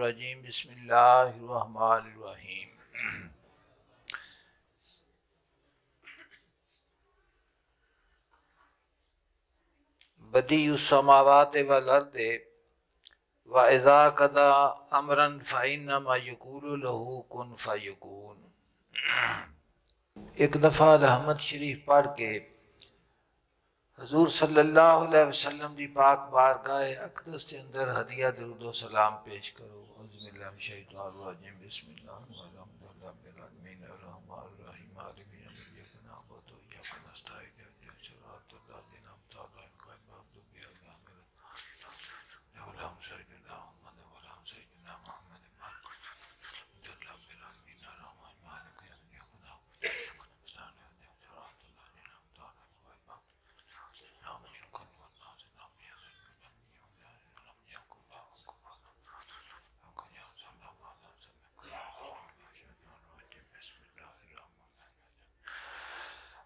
रजीम बिस्मिल्लाहिर्रहमानिर्रहीम। बदीसमावात वल अर्द व इज़ा कदा अमरन फ़ैनमा यकूल लहू कुन एक दफ़ा रहमत शरीफ पढ़ के हजूर सल्लल्लाहु अलैहि वसल्लम की पाक बारगाह अकदस के अंदर हदिया, दरूद सलाम पेश करो।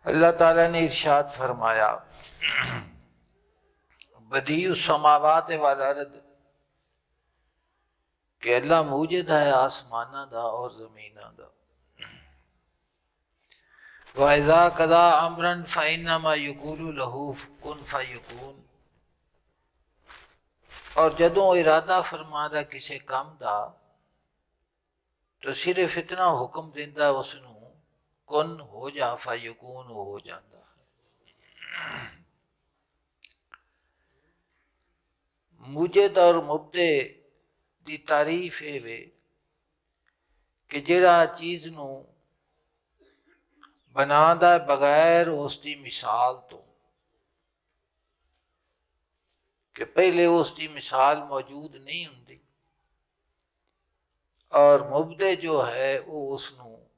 अल्लाह ताला ने इरशाद फरमाया बदी समावात वालरद कि अल्लाह मूजद है आसमाना दा और जमीना दा। वायजा कदा अमरन फ़ैनमा यकूलु लहू कुन फ़यकून और जदों इरादा फरमादा किसी काम दा तो सिर्फ़ इतना हुक्म देंदा उसनू कुन हो जा, फायकून हो जाता। है मुजद और मुबदे की तारीफ़ है वे, कि जड़ा चीज़ न बनादा बगैर उसकी मिसाल तो। कि पहले उसकी मिसाल मौजूद नहीं होंगी और मुबदे जो है वो उसनों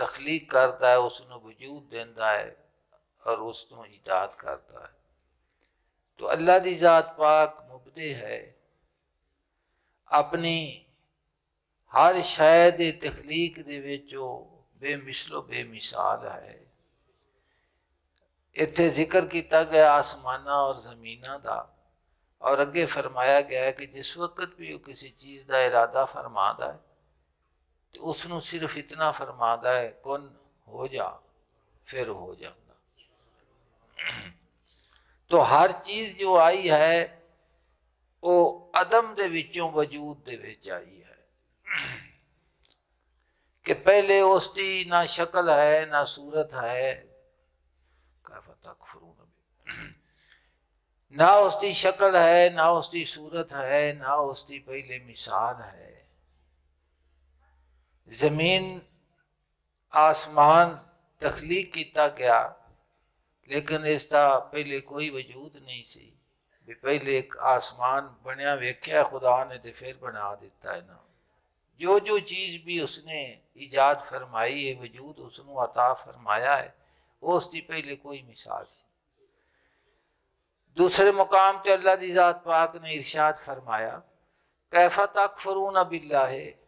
तखलीक करता है, उसनों वजूद देता है और उसनों ईजाद करता है। तो अल्लाह की ज़ात पाक मुबदे है। अपनी हर शायद तखलीक बेमिसलो बेमिसाल है। इतने ज़िक्र किया गया आसमाना और जमीना का और अगे फरमाया गया है कि जिस वक्त भी वो किसी चीज़ का इरादा फरमाता है तो उसनों सिर्फ़ इतना फरमादा है, कौन हो जा, फिर हो जाता तो हर चीज़ जो आई है, वो अदम दे विचों वजूद दे विच आई है। कि पहले उसकी ना शक्ल है, ना सूरत है। ना उसकी शक्ल है, ना उसकी सूरत है, ना उसकी पहले मिसाल है। ज़मीन, आसमान तखलीक किया गया, लेकिन इसका पहले कोई वजूद नहीं सी। भी पहले एक आसमान बनया वेख्या, खुदा ने तो फिर बना दिता है ना जो जो चीज़ भी उसने ईजाद फरमाई है वजूद उसनों अता फरमाया है वो उसकी पहले कोई मिसाल सी। दूसरे मुकाम पर अल्लाह की ज़ात पाक ने इरशाद फरमाया, कैफा तक फरून बिल्ला है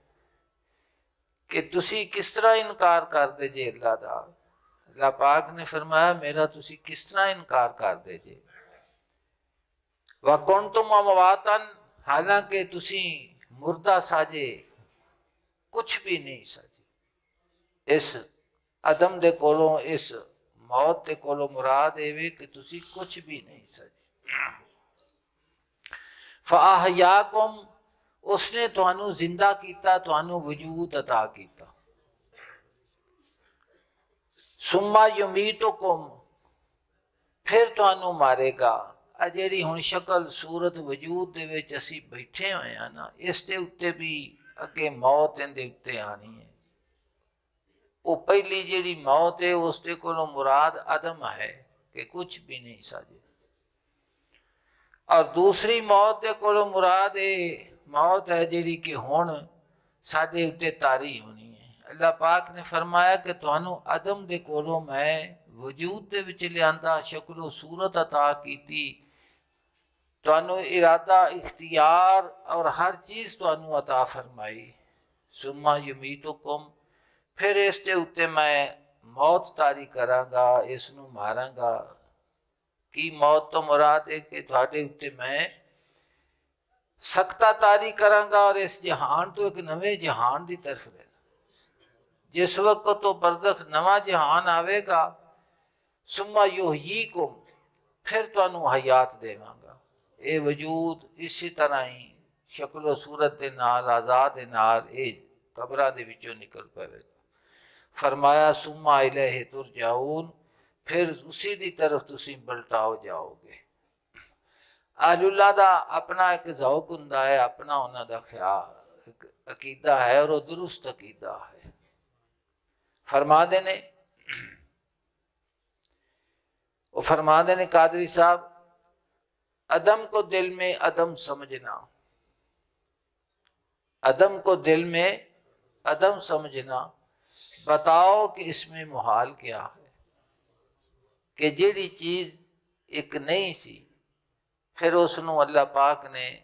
कि तुसी किस तरह इनकार कर दे जे अल्लाह का अल्लाह पाक ने फरमाया, मेरा तुसी किस तरह इनकार कर दे जे? व कौन तुम अमवातन? हालाँकि तुसी मुर्दा साजे, कुछ भी नहीं साजे। इस अदम दे कोलों, इस मौत दे कोलों मुराद एवे कि तुसी कुछ उसने थानू ज़िंदा किया थानू वजूद अता किया सुमा युमीत कुम, फिर थानू मारेगा। जी हूँ शक्ल सूरत वजूद असी बैठे हुए हैं ना इसके उत्ते भी अगे मौत इनके उत्ते आनी है वो पहली जी मौत है उसके को मुराद अदम है कि कुछ भी नहीं साजे। और दूसरी मौत के को मुराद है मौत है जी कि हूँ साढ़े उत्ते तारी होनी है। अल्लाह पाक ने फरमाया कि थानू अदम के कोलों मैं वजूद के लिया शक्लो सूरत अता की थानू इरादा, इख्तियार और हर चीज़ थानू अता फरमाई। सुमा यमीत कुम फिर इसके उत्ते मैं मौत तारी करांगा, इसनू मारांगा। की मौत तो मुराद है कि थोड़े उत्ते मैं ਸਖਤਾ ਤਾਰੀ ਕਰਾਂਗਾ ਔਰ ਇਸ ਜਹਾਨ ਤੋਂ ਇੱਕ ਨਵੇਂ ਜਹਾਨ ਦੀ ਤਰਫ ਲੈ ਜਿਸ ਵਕਤ ਤੋਂ ਬਰਜ਼ਖ ਨਵਾਂ ਜਹਾਨ ਆਵੇਗਾ ਸੁਮਾ ਯੁਹਯੀਕੁਮ ਫਿਰ ਤੁਹਾਨੂੰ ਹਯਾਤ ਦੇਵਾਂਗਾ ਇਹ ਵਜੂਦ ਇਸੇ ਤਰ੍ਹਾਂ ਹੀ ਸ਼ਕਲ ਸੂਰਤ ਦੇ ਨਾਲ ਆਜ਼ਾਦ ਦੇ ਨਾਲ ਇਹ ਕਬਰਾਂ ਦੇ ਵਿੱਚੋਂ ਨਿਕਲ ਪਵੇਗਾ ਫਰਮਾਇਆ ਸੁਮਾ ਇਲੈਹ ਤੁਰਜਾਉਨ ਫਿਰ ਉਸੇ ਦੀ ਤਰਫ ਤੁਸੀਂ ਬਲਟਾਓ ਜਾਓਗੇ ਆਲੁੱਲਾ ਦਾ ਆਪਣਾ ਇੱਕ ਜ਼ੌਕ ਹੁੰਦਾ ਹੈ ਆਪਣਾ ਉਹਨਾਂ ਦਾ ਖਿਆਲ ਇੱਕ ਅਕੀਦਾ ਹੈ ਔਰ ਉਹ ਦਰੁਸਤ ਅਕੀਦਾ ਹੈ ਫਰਮਾਦੇ ਨੇ वो फरमाते ने कादरी साहब अदम को दिल में अदम समझना अदम को दिल में अदम समझना बताओ कि इसमें मुहाल क्या है कि ਜਿਹੜੀ ਚੀਜ਼ ਇੱਕ ਨਹੀਂ ਸੀ ਫਿਰ ਉਸ ਨੂੰ ਅੱਲਾਹ ਪਾਕ ਨੇ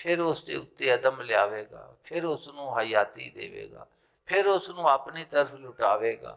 ਫਿਰ ਉਸ ਦੇ ਉੱਤੇ ਅਦਮ ਲਿਆਵੇਗਾ ਫਿਰ ਉਸ ਨੂੰ ਹਯਾਤੀ ਦੇਵੇਗਾ ਫਿਰ ਉਸ ਨੂੰ ਆਪਣੀ ਤਰਫ ਲੁਟਾਵੇਗਾ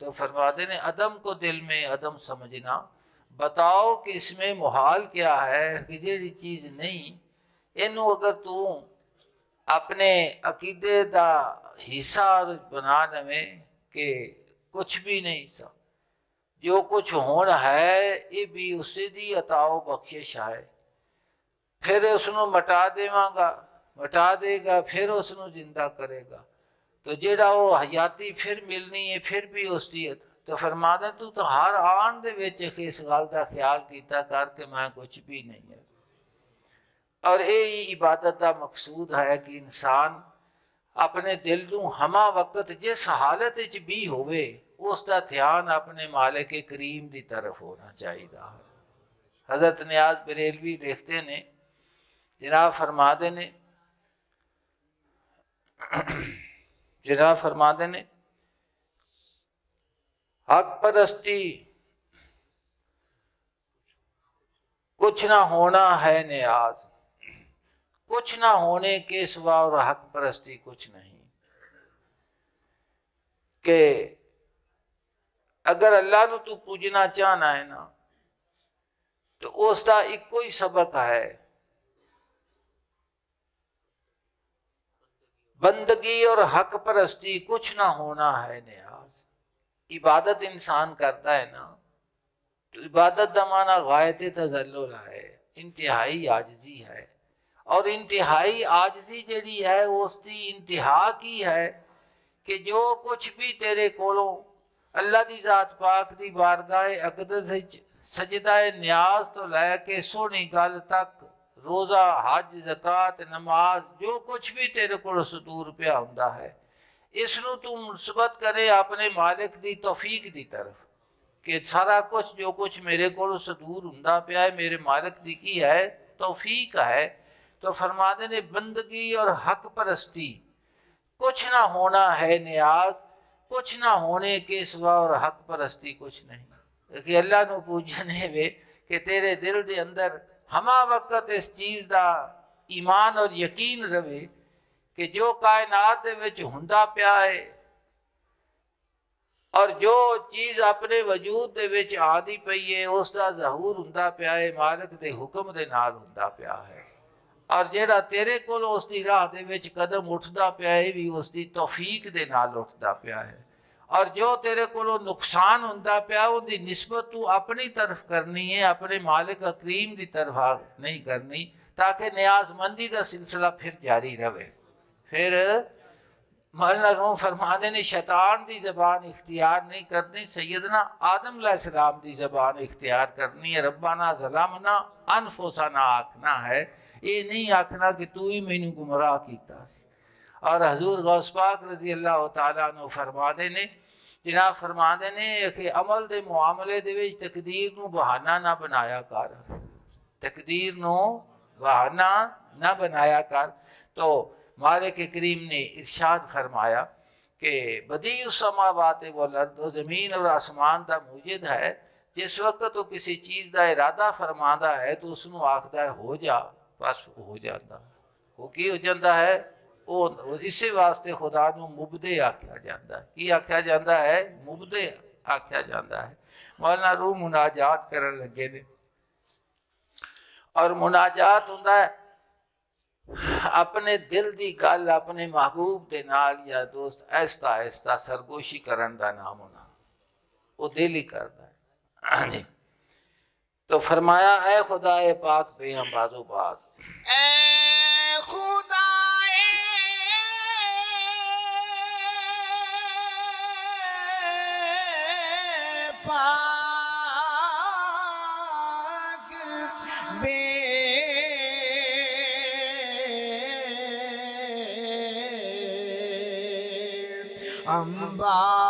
तो फरमाते ने अदम को दिल में अदम समझना बताओ कि इसमें मुहाल क्या है कि जी चीज़ नहीं इनू अगर तू अपने अकीदे का हिस्सा बना देवे कि कुछ भी नहीं सब जो कुछ होना है, ये भी उसी की अताओ बख्शिश है। फिर उसनों मटा देवगा, मटा देगा, फिर उसनों ज़िंदा करेगा। तो जेड़ा वो हयाती फिर मिलनी है, फिर भी उसकी तो फरमाद तू तो हर आन दे इस गल का ख्याल किया कर मैं कुछ भी नहीं है। ਨਹੀਂ ਹੈ ਔਰ ਇਹ ਹੀ ਇਬਾਦਤ ਦਾ ਮਕਸੂਦ ਹੈ ਕਿ ਇਨਸਾਨ ਆਪਣੇ ਦਿਲ ਨੂੰ ਹਮਾ ਵਕਤ ਜਿਸ ਹਾਲਤ ਵਿੱਚ ਵੀ ਹੋਵੇ ਉਸ ਦਾ ਧਿਆਨ ਆਪਣੇ ਮਾਲਿਕ ਕਰੀਮ ਦੀ ਤਰਫ ਹੋਣਾ ਚਾਹੀਦਾ ਹੈ ਹਜ਼ਰਤ ਨਿਆਜ਼ ਬਰੇਲਵੀ ਲਿਖਦੇ ਨੇ ਜਨਾਬ ਫਰਮਾਦੇ ਨੇ जनाब फरमाते ने हक परस्ती कुछ ना होना है न्याज कुछ ना होने के सिवा और हक परस्ती कुछ नहीं कि अगर अल्लाह ਨੂੰ ਤੂੰ ਪੂਜਣਾ ਚਾਹਨਾ ਹੈ ਨਾ ਤੇ ਉਸ ਦਾ ਇੱਕੋ ਹੀ ਸਬਕ ਹੈ बंदगी और हक परस्ती कुछ ना होना है न्याज इबादत इंसान करता है ना तो इबादत का माना गायत तजल्लुल है इंतहाई आजजी है और इंतहाई आजजी जड़ी है, उसकी इंतहा की है कि जो कुछ भी तेरे को अल्लाह की जात पाक की बारगाह अकदस सजदाए न्याज तो लैके सोहनी गल तक, रोज़ा, हज, जक़ात, नमाज़, जो कुछ भी तेरे को सदूर पिया हों है, इसनों तू मुसबत करे अपने मालिक की तोफीक की तरफ़ कि सारा कुछ, जो कुछ मेरे को सदूर हों पे मेरे मालिक की की है, तोफीक है तो फरमाते ने बंदगी और हक परस्ती कुछ ना होना है न्याज कुछ ना होने के सिवा और हक परस्ती कुछ नहीं कि अल्लाह ਨੂੰ ਪੂਜਣੇ ਵੇ ਕਿ ਤੇਰੇ ਦਿਲ ਦੇ ਅੰਦਰ ਹਮਾ ਵਕਤ ਇਸ ਚੀਜ਼ ਦਾ ਈਮਾਨ ਔਰ ਯਕੀਨ ਰਵੇ ਕਿ ਜੋ ਕਾਇਨਾਤ ਦੇ ਵਿੱਚ ਹੁੰਦਾ ਪਿਆ ਹੈ ਔਰ ਜੋ ਚੀਜ਼ ਆਪਣੇ ਵਜੂਦ ਦੇ ਵਿੱਚ ਆਦੀ ਪਈ ਹੈ ਉਸ ਦਾ ਜ਼ਹੂਰ ਹੁੰਦਾ ਪਿਆ ਹੈ ਮਾਲਕ ਦੇ ਹੁਕਮ ਦੇ ਨਾਲ ਹੁੰਦਾ ਪਿਆ ਹੈ ਔਰ ਜਿਹੜਾ ਤੇਰੇ ਕੋਲ ਉਸ ਦੀ ਰਾਹ ਦੇ ਵਿੱਚ ਕਦਮ ਉੱਠਦਾ ਪਿਆ ਹੈ ਵੀ ਉਸ ਦੀ ਤੌਫੀਕ ਦੇ ਨਾਲ ਉੱਠਦਾ ਪਿਆ ਹੈ ਔਰ ਜੋ ਤੇਰੇ ਕੋਲੋਂ ਨੁਕਸਾਨ ਹੁੰਦਾ ਪਿਆ ਉਹਦੀ ਨਿਸਬਤ ਤੂੰ ਆਪਣੀ ਤਰਫ ਕਰਨੀ ਹੈ ਆਪਣੇ ਮਾਲਿਕ ਕਰੀਮ ਦੀ ਤਰਫ ਨਹੀਂ ਕਰਨੀ ਤਾਂ ਕਿ ਨਿਆਜ਼ਮੰਦੀ ਦਾ ਸਿਲਸਿਲਾ ਫਿਰ ਜਾਰੀ ਰਵੇ ਫਿਰ मौलाना रूम फरमाते ने शैतान की जबान इख्तियार नहीं करनी सैदना आदम सलाम की जबान इख्तियार करनी है रब्बाना जलामना अनफोसाना आखना है ये नहीं आखना कि तू ही मैनू गुमराह किया और हजूर गौसपाक रज़ी अल्लाह तु फरमाते ने, जनाब फरमाते ने कि अमल के मुआमले तकदीर न बहाना ना बनाया कर। तकदीर बहाना ना बनाया कर। तो मालिक करीम ने इरशाद फरमाया कि बदी उसमाबात वो लर्द ज़मीन और आसमान का मुजद है। जिस वक्त तो किसी चीज़ का इरादा फरमाता है तो उसनों आखता है, हो जा। ਬਸ ਹੋ ਜਾਂਦਾ ਉਹ ਕੀ ਹੋ ਜਾਂਦਾ ਹੈ ਉਹ ਇਸੇ ਵਾਸਤੇ ਖੁਦਾ ਨੂੰ ਮੁਬਦੇ ਆਖਿਆ ਜਾਂਦਾ ਕੀ ਆਖਿਆ ਜਾਂਦਾ ਹੈ ਮੁਬਦੇ ਆਖਿਆ ਜਾਂਦਾ ਹੈ ਮੌਲਾਨਾ ਰੂਹ ਮੁਨਾਜਾਤ ਕਰਨ ਲੱਗੇ ਨੇ ਔਰ ਮੁਨਾਜਾਤ ਹੁੰਦਾ ਹੈ ਆਪਣੇ ਦਿਲ ਦੀ ਗੱਲ ਆਪਣੇ ਮਹਿਬੂਬ ਦੇ ਨਾਲ ਜਾਂ ਦੋਸਤ ਐਸਤਾ ਐਸਤਾ ਸਰਗੋਸ਼ੀ ਕਰਨ ਦਾ ਨਾਮ ਹੋਣਾ ਉਹ ਦਿਲ ਹੀ ਕਰਦਾ ਹੈ ਹਾਂਜੀ तो फरमाया ए खुदा पाक पे हम बाजो खुदा पाक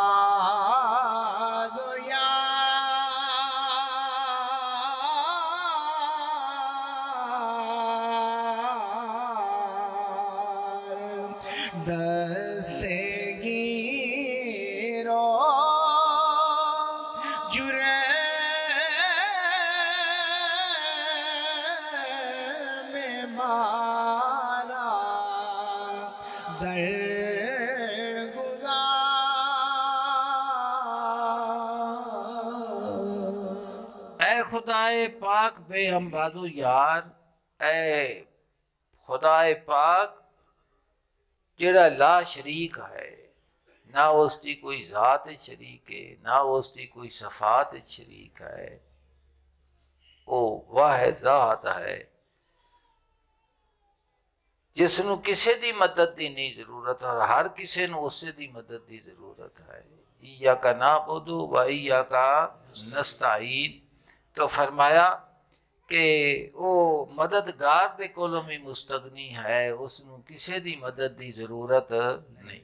बे हम बाजो यार ए खुदाए पाक ਜਿਹੜਾ ਲਾ ਸ਼ਰੀਕ ਹੈ ਨਾ ਉਸ ਦੀ ਕੋਈ ਜ਼ਾਤ ਸ਼ਰੀਕ ਹੈ ਨਾ ਉਸ ਦੀ ਕੋਈ ਸਫਾਤ ਸ਼ਰੀਕ ਹੈ ਉਹ ਵਾਹਿਦ ਜ਼ਾਤ ਹੈ ਜਿਸ ਨੂੰ ਕਿਸੇ ਦੀ ਮਦਦ ਦੀ ਨਹੀਂ ਜ਼ਰੂਰਤ ਔਰ ਹਰ ਕਿਸੇ ਨੂੰ ਉਸੇ ਦੀ ਮਦਦ ਦੀ ਜ਼ਰੂਰਤ ਹੈ ਈਯਾ ਕਾ ਨਾਬੁਦੂ व ਈਯਾ ਕਾ ਨਸਤਾਈਨ तो फरमाया ਕਿ ਉਹ ਮਦਦਗਾਰ ਦੇ ਕੋਲੋਂ ਵੀ ਮੁਸਤਗਨੀ ਹੈ ਉਸ ਨੂੰ ਕਿਸੇ ਦੀ ਮਦਦ ਦੀ ਜ਼ਰੂਰਤ ਨਹੀਂ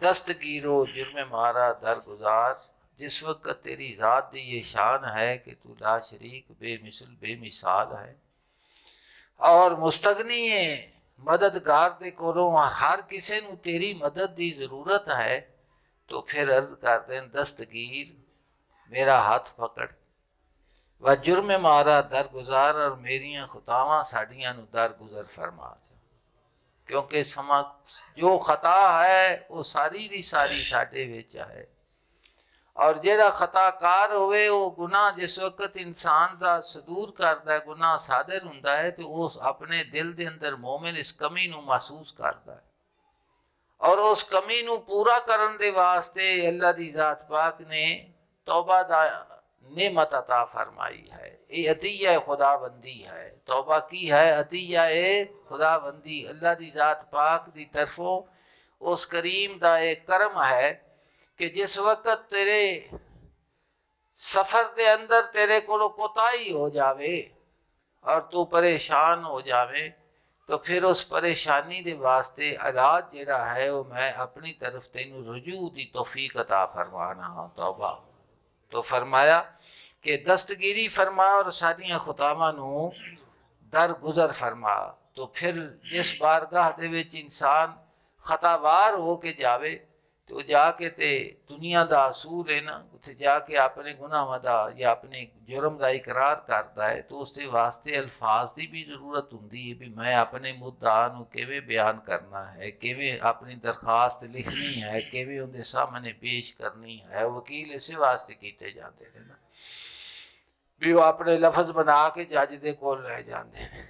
दस्तगीरो जुर्म मारा दरगुजार जिस वक्त तेरी ज़ात दी ये शान है कि तू ला शरीक बेमिसल बेमिसाल है और मुस्तगनी है मददगार दे कोलों और हर किसी ਨੂੰ ਤੇਰੀ ਮਦਦ ਦੀ ਜ਼ਰੂਰਤ ਹੈ तो फिर अर्ज करते हैं दस्तगीर मेरा हथ पकड़ व जुर्म मारा दरगुजार और मेरिया खुतावा साड़िया दरगुजर फरमा क्योंकि समा जो खता है वह सारी की सारी साढ़े बेच है और जो खताकार हो गुना जिस वक्त इंसान का सदूर करता है गुना सादर हों तो उस अपने दिल के अंदर मोमिन इस कमी महसूस करता है और उस कमी पूरा करने के वास्ते अल्लाह की जात पाक ने तौबा नेमत अता फरमाई है। ये अतिया खुदाबंदी है। तौबा की है, अतिया खुदाबंदी। अल्लाह दी ज़ात पाक दी तरफों उस करीम दा एक करम है कि जिस वक्त तेरे सफ़र के अंदर तेरे को कोताही हो जावे और तू परेशान हो जावे तो फिर उस परेशानी दे वास्ते इलाज जेड़ा है, वो मैं अपनी तरफ़ तेन रजू दी तौफीक अता फरमाना तौबा। तो फरमाया कि दस्तगिरी फरमा और सानिया खुतामा दर गुजर फरमा। तो फिर जिस बारगाह इंसान खताबार हो के जावे तो जाके ते दुनिया का असूल है ना उ जाके अपने गुनाह का या अपने जुर्म का इकरार करता है तो उसके वास्ते अल्फाज की भी ज़रूरत होंगी है भी मैं अपने मुद्दा किमें बयान करना है किमें अपनी दरखास्त लिखनी है किमें उनके सामने पेश करनी है वकील इस वास्ते किए जाते हैं ना भी वो अपने लफज बना के जज के कोल लै जाते हैं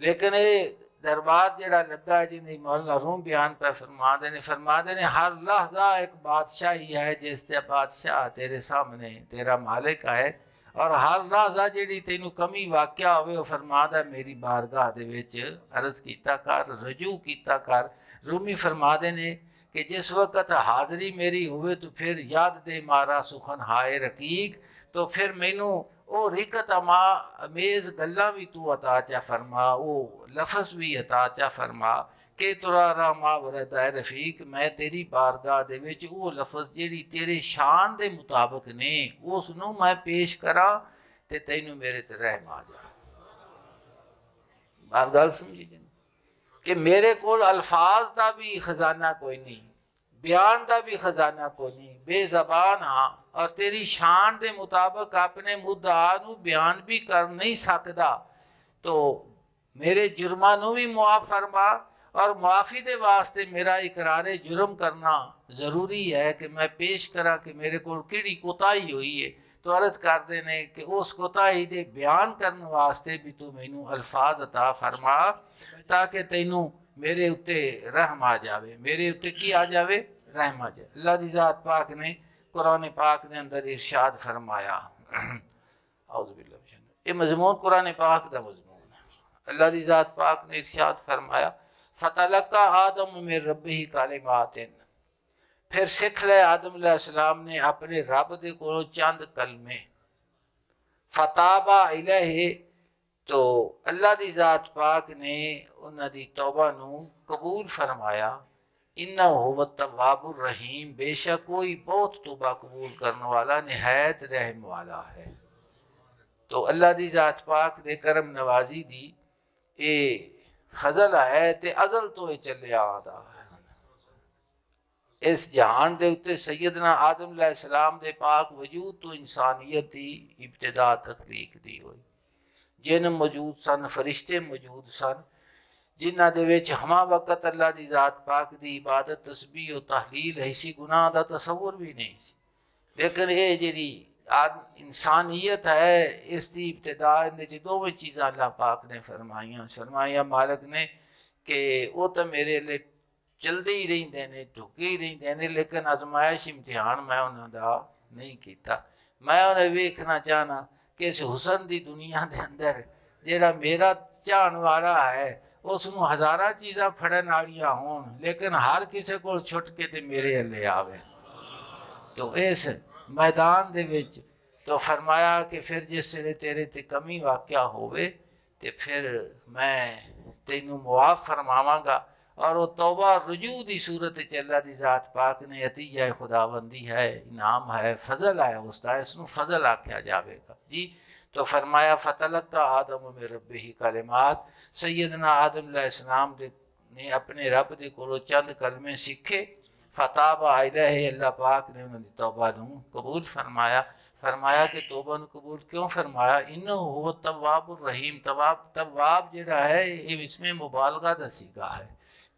लेकिन ये ਦੇ ਕੋਲ ਲੈ ਜਾਂਦੇ ਨੇ ਲੇਕਿਨ ਇਹ दरबार जड़ा लगा जिन्हें मौलाना रूम बयान पे फरमाते ने फरमाते ने हर लहजा एक बादशाही है जिसते बादशाह तेरे सामने तेरा मालिक है और हर लहजा जी तेन कमी वाक्या हो फरमादा मेरी बारगाह के अर्ज किया कर रजू किया कर रूमी फरमाते ने कि जिस वक्त हाज़री मेरी हो तो फिर याद दे मारा सुखन हाय रकीक तो फिर मैनू और रिकत अमा, अमेज़ गल भी तू अता चा फरमा, ओ लफज भी अता चा फरमा। के तुरा रामा वरदा रफीक, मैं तेरी बारगाह दे विच लफज जेड़ी तेरे शान दे मुताबिक ने उस मैं पेश करा ते तैनू मेरे ते रहम आ जा। बार गल समझी जन? कि मेरे को अल्फाज का भी खजाना कोई नहीं, बयान का भी खजाना कोई नहीं, बेजबान हाँ ਔਰ ਤੇਰੀ ਸ਼ਾਨ ਦੇ ਮੁਤਾਬਕ ਆਪਣੇ ਮੁੱਦਾ ਨੂੰ ਬਿਆਨ ਵੀ ਕਰ ਨਹੀਂ ਸਕਦਾ ਤੋ ਮੇਰੇ ਜੁਰਮਾਂ ਨੂੰ ਵੀ ਮੁਆਫ ਫਰਮਾ और मुआफ़ी के वास्ते मेरा इकरार जुर्म करना ज़रूरी है कि मैं पेश करा कि मेरे को कि कोताही हुई है तो अर्ज करते ने कि उस कोताही के बयान करने वास्ते भी तू मैनू अल्फाज अता फरमा ताकि तेनू मेरे उत्ते रहम आ जाए मेरे उत्ते की आ जाए रहम आ जाए अल्लाह की ज़ात पाक ने कुरान पाक ने अंदर इरशाद फरमाया। मजमून कुरान पाक का मजमून है। अल्लाह की ज़ात पाक ने इरशाद फरमाया, फ़तलका आदम में रब ही काले मातिन फिर सिख ले आदम सलाम ने अपने रब के को चंद कलमे। फताबा इलहे। तो अल्लाह की ज़ात पाक ने उन्होंने तौबा कबूल फरमाया। इन्ना होवत तवाबुर रहीम, बेशक कोई बहुत तोबा कबूल करने वाला, नहायत रहम वाला है। तो अल्लाह की ज़ात पाक ने करम नवाजी दी, ए फजल है, ते अजल तो ये चले आदा है। इस जहान के उत्ते सैयदना आदम सलाम के पाक वजूद तो इंसानियत की इब्तदा तकलीक दी हुई। जिन मौजूद सन, फरिश्ते मौजूद सन जिन्हों के हमा वक्त अल्लाह की ज़ात पाक की इबादत तस्बी और तहलील ऐसी गुनाह का तस्वुर भी नहीं सी। लेकिन ये जी इंसानियत है इसकी इब्तदा दोवें चीज़ा अल्लाह पाक ने फरमाइया। फरमाइया मालिक ने कि वो तो मेरे लिए चलते ही रहते हैं ढुके ही रहते हैं लेकिन अजमाइश इम्तिहान मैं उन्होंने नहीं किया मैं उन्हें वेखना चाहना कि इस हुसन की दुनिया के अंदर जोड़ा मेरा चाहन वाला है उसनों हज़ारा चीज़ा फड़न वालिया हो लेकिन हर किसी को छुट के तो मेरे हले आवे। तो इस मैदान दे तो फरमाया कि फिर जिस वे तेरे ते कमी वाक्या होवे तो फिर मैं तेन मुआफ फरमावगा। और वो तोबा रुजू की सूरत अल्लाह की ज़ात पाक ने अतीजा खुदाबंदी है, इनाम है, फजल है उसका इसनों फजल आख्या जाएगा जी तो फरमाया फ़तलक का आदम रब ही कलमात। सैदना आदम ने अपने रब के को चंद कलमे सीखे। फताब आयला है अल्लाह पाक ने उन्होंने तोबा कबूल फरमाया। फरमाया कि तोबा कबूल क्यों फरमाया? इन हो तवाब रहीम। तवाब तवाब जरा है इसमें मुबालगा दसीगा है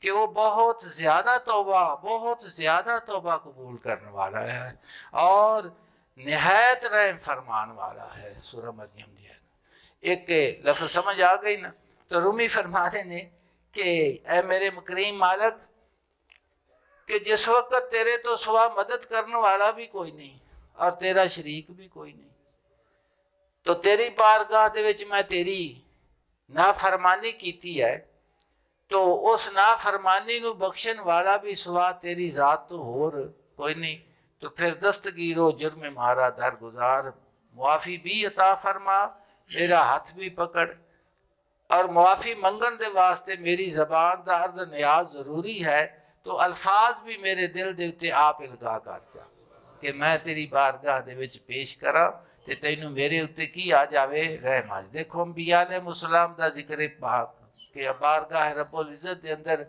कि वो बहुत ज़्यादा तोबा, बहुत ज़्यादा तोबा कबूल करने वाला है। और नहायत रहम फरमान वाला है सूर मरियम जी एक लफ्ज़ समझ आ गई ना तो रूमी फरमाते ने कि ए मेरे मकरीम मालक, कि जिस वक्त तेरे तो सुबह मदद करने वाला भी कोई नहीं, और तेरा शरीक भी कोई नहीं। तो तेरी बारगाह मैं तेरी नाफरमानी की है तो उस नाफरमानी बख्शन वाला भी सुहा तेरी ज़ात तो होर कोई नहीं। तो फिर दस्तगीरो जुर्म मारा दर गुजार, मुआफ़ी भी अता फरमा, मेरा हाथ भी पकड़। और मुआफ़ी मंगन के वास्ते मेरी जबान का अर्ज़ न्याज ज़रूरी है तो अल्फाज भी मेरे दिल के उत्ते आप इलगा कर जा कि मैं तेरी बारगाह के पेश करा तो तेन मेरे उत्ते की आ जाए रहमा देखो, अंबिया ने मुसलाम का ज़िक्र पाक कि बारगाह रबुल इज़्ज़त के अंदर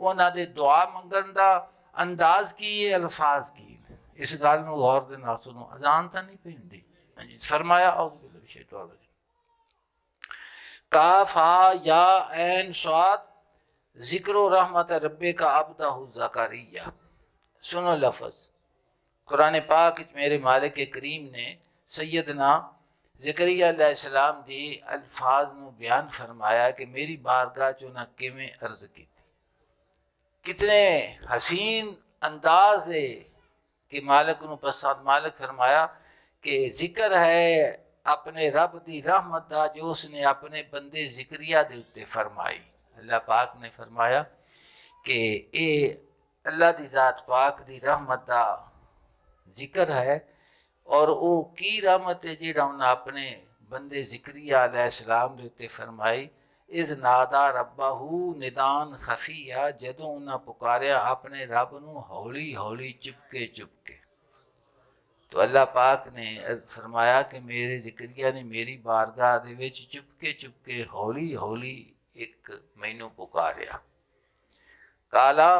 उन्होंने दुआ मंगन का अंदाज की है अल्फाज की? इस गल में गौर के ना सुनो अजान तो नहीं पी फरमाया काफा या एन स्वाद, ज़िक्र रहमत रब्बे का अबदा जकारिया। सुनो लफज। कुरान पाक मेरे मालिक करीम ने सैदना जकरियासलाम के अल्फाज में बयान फरमाया कि मेरी बारगाह चो ना किमें अर्ज़ की कितने हसीन अंदाज कि मालिक पसंद मालिक फरमाया कि ज़िक्र है अपने रब की रहमत का जो उसने अपने बंदे जिक्रिया के उत्ते फरमाई। अल्लाह पाक ने फरमाया कि ये अल्लाह की ज़ात पाक की रहमत का ज़िक्र है, और वो की रहमत है जो उन्हें अपने बंदे जिक्रिया सलाम के उत्ते फरमाई? इस नादा रब्बाहू निदान खफीया, जदों उन्हें पुकारिया अपने रब न हौली हौली चुपके चुपके। तो अल्लाह पाक ने फरमाया कि मेरे जिक्रिया ने मेरी बारगाह के चुपके चुपके हौली हौली एक मैनू पुकारिया काला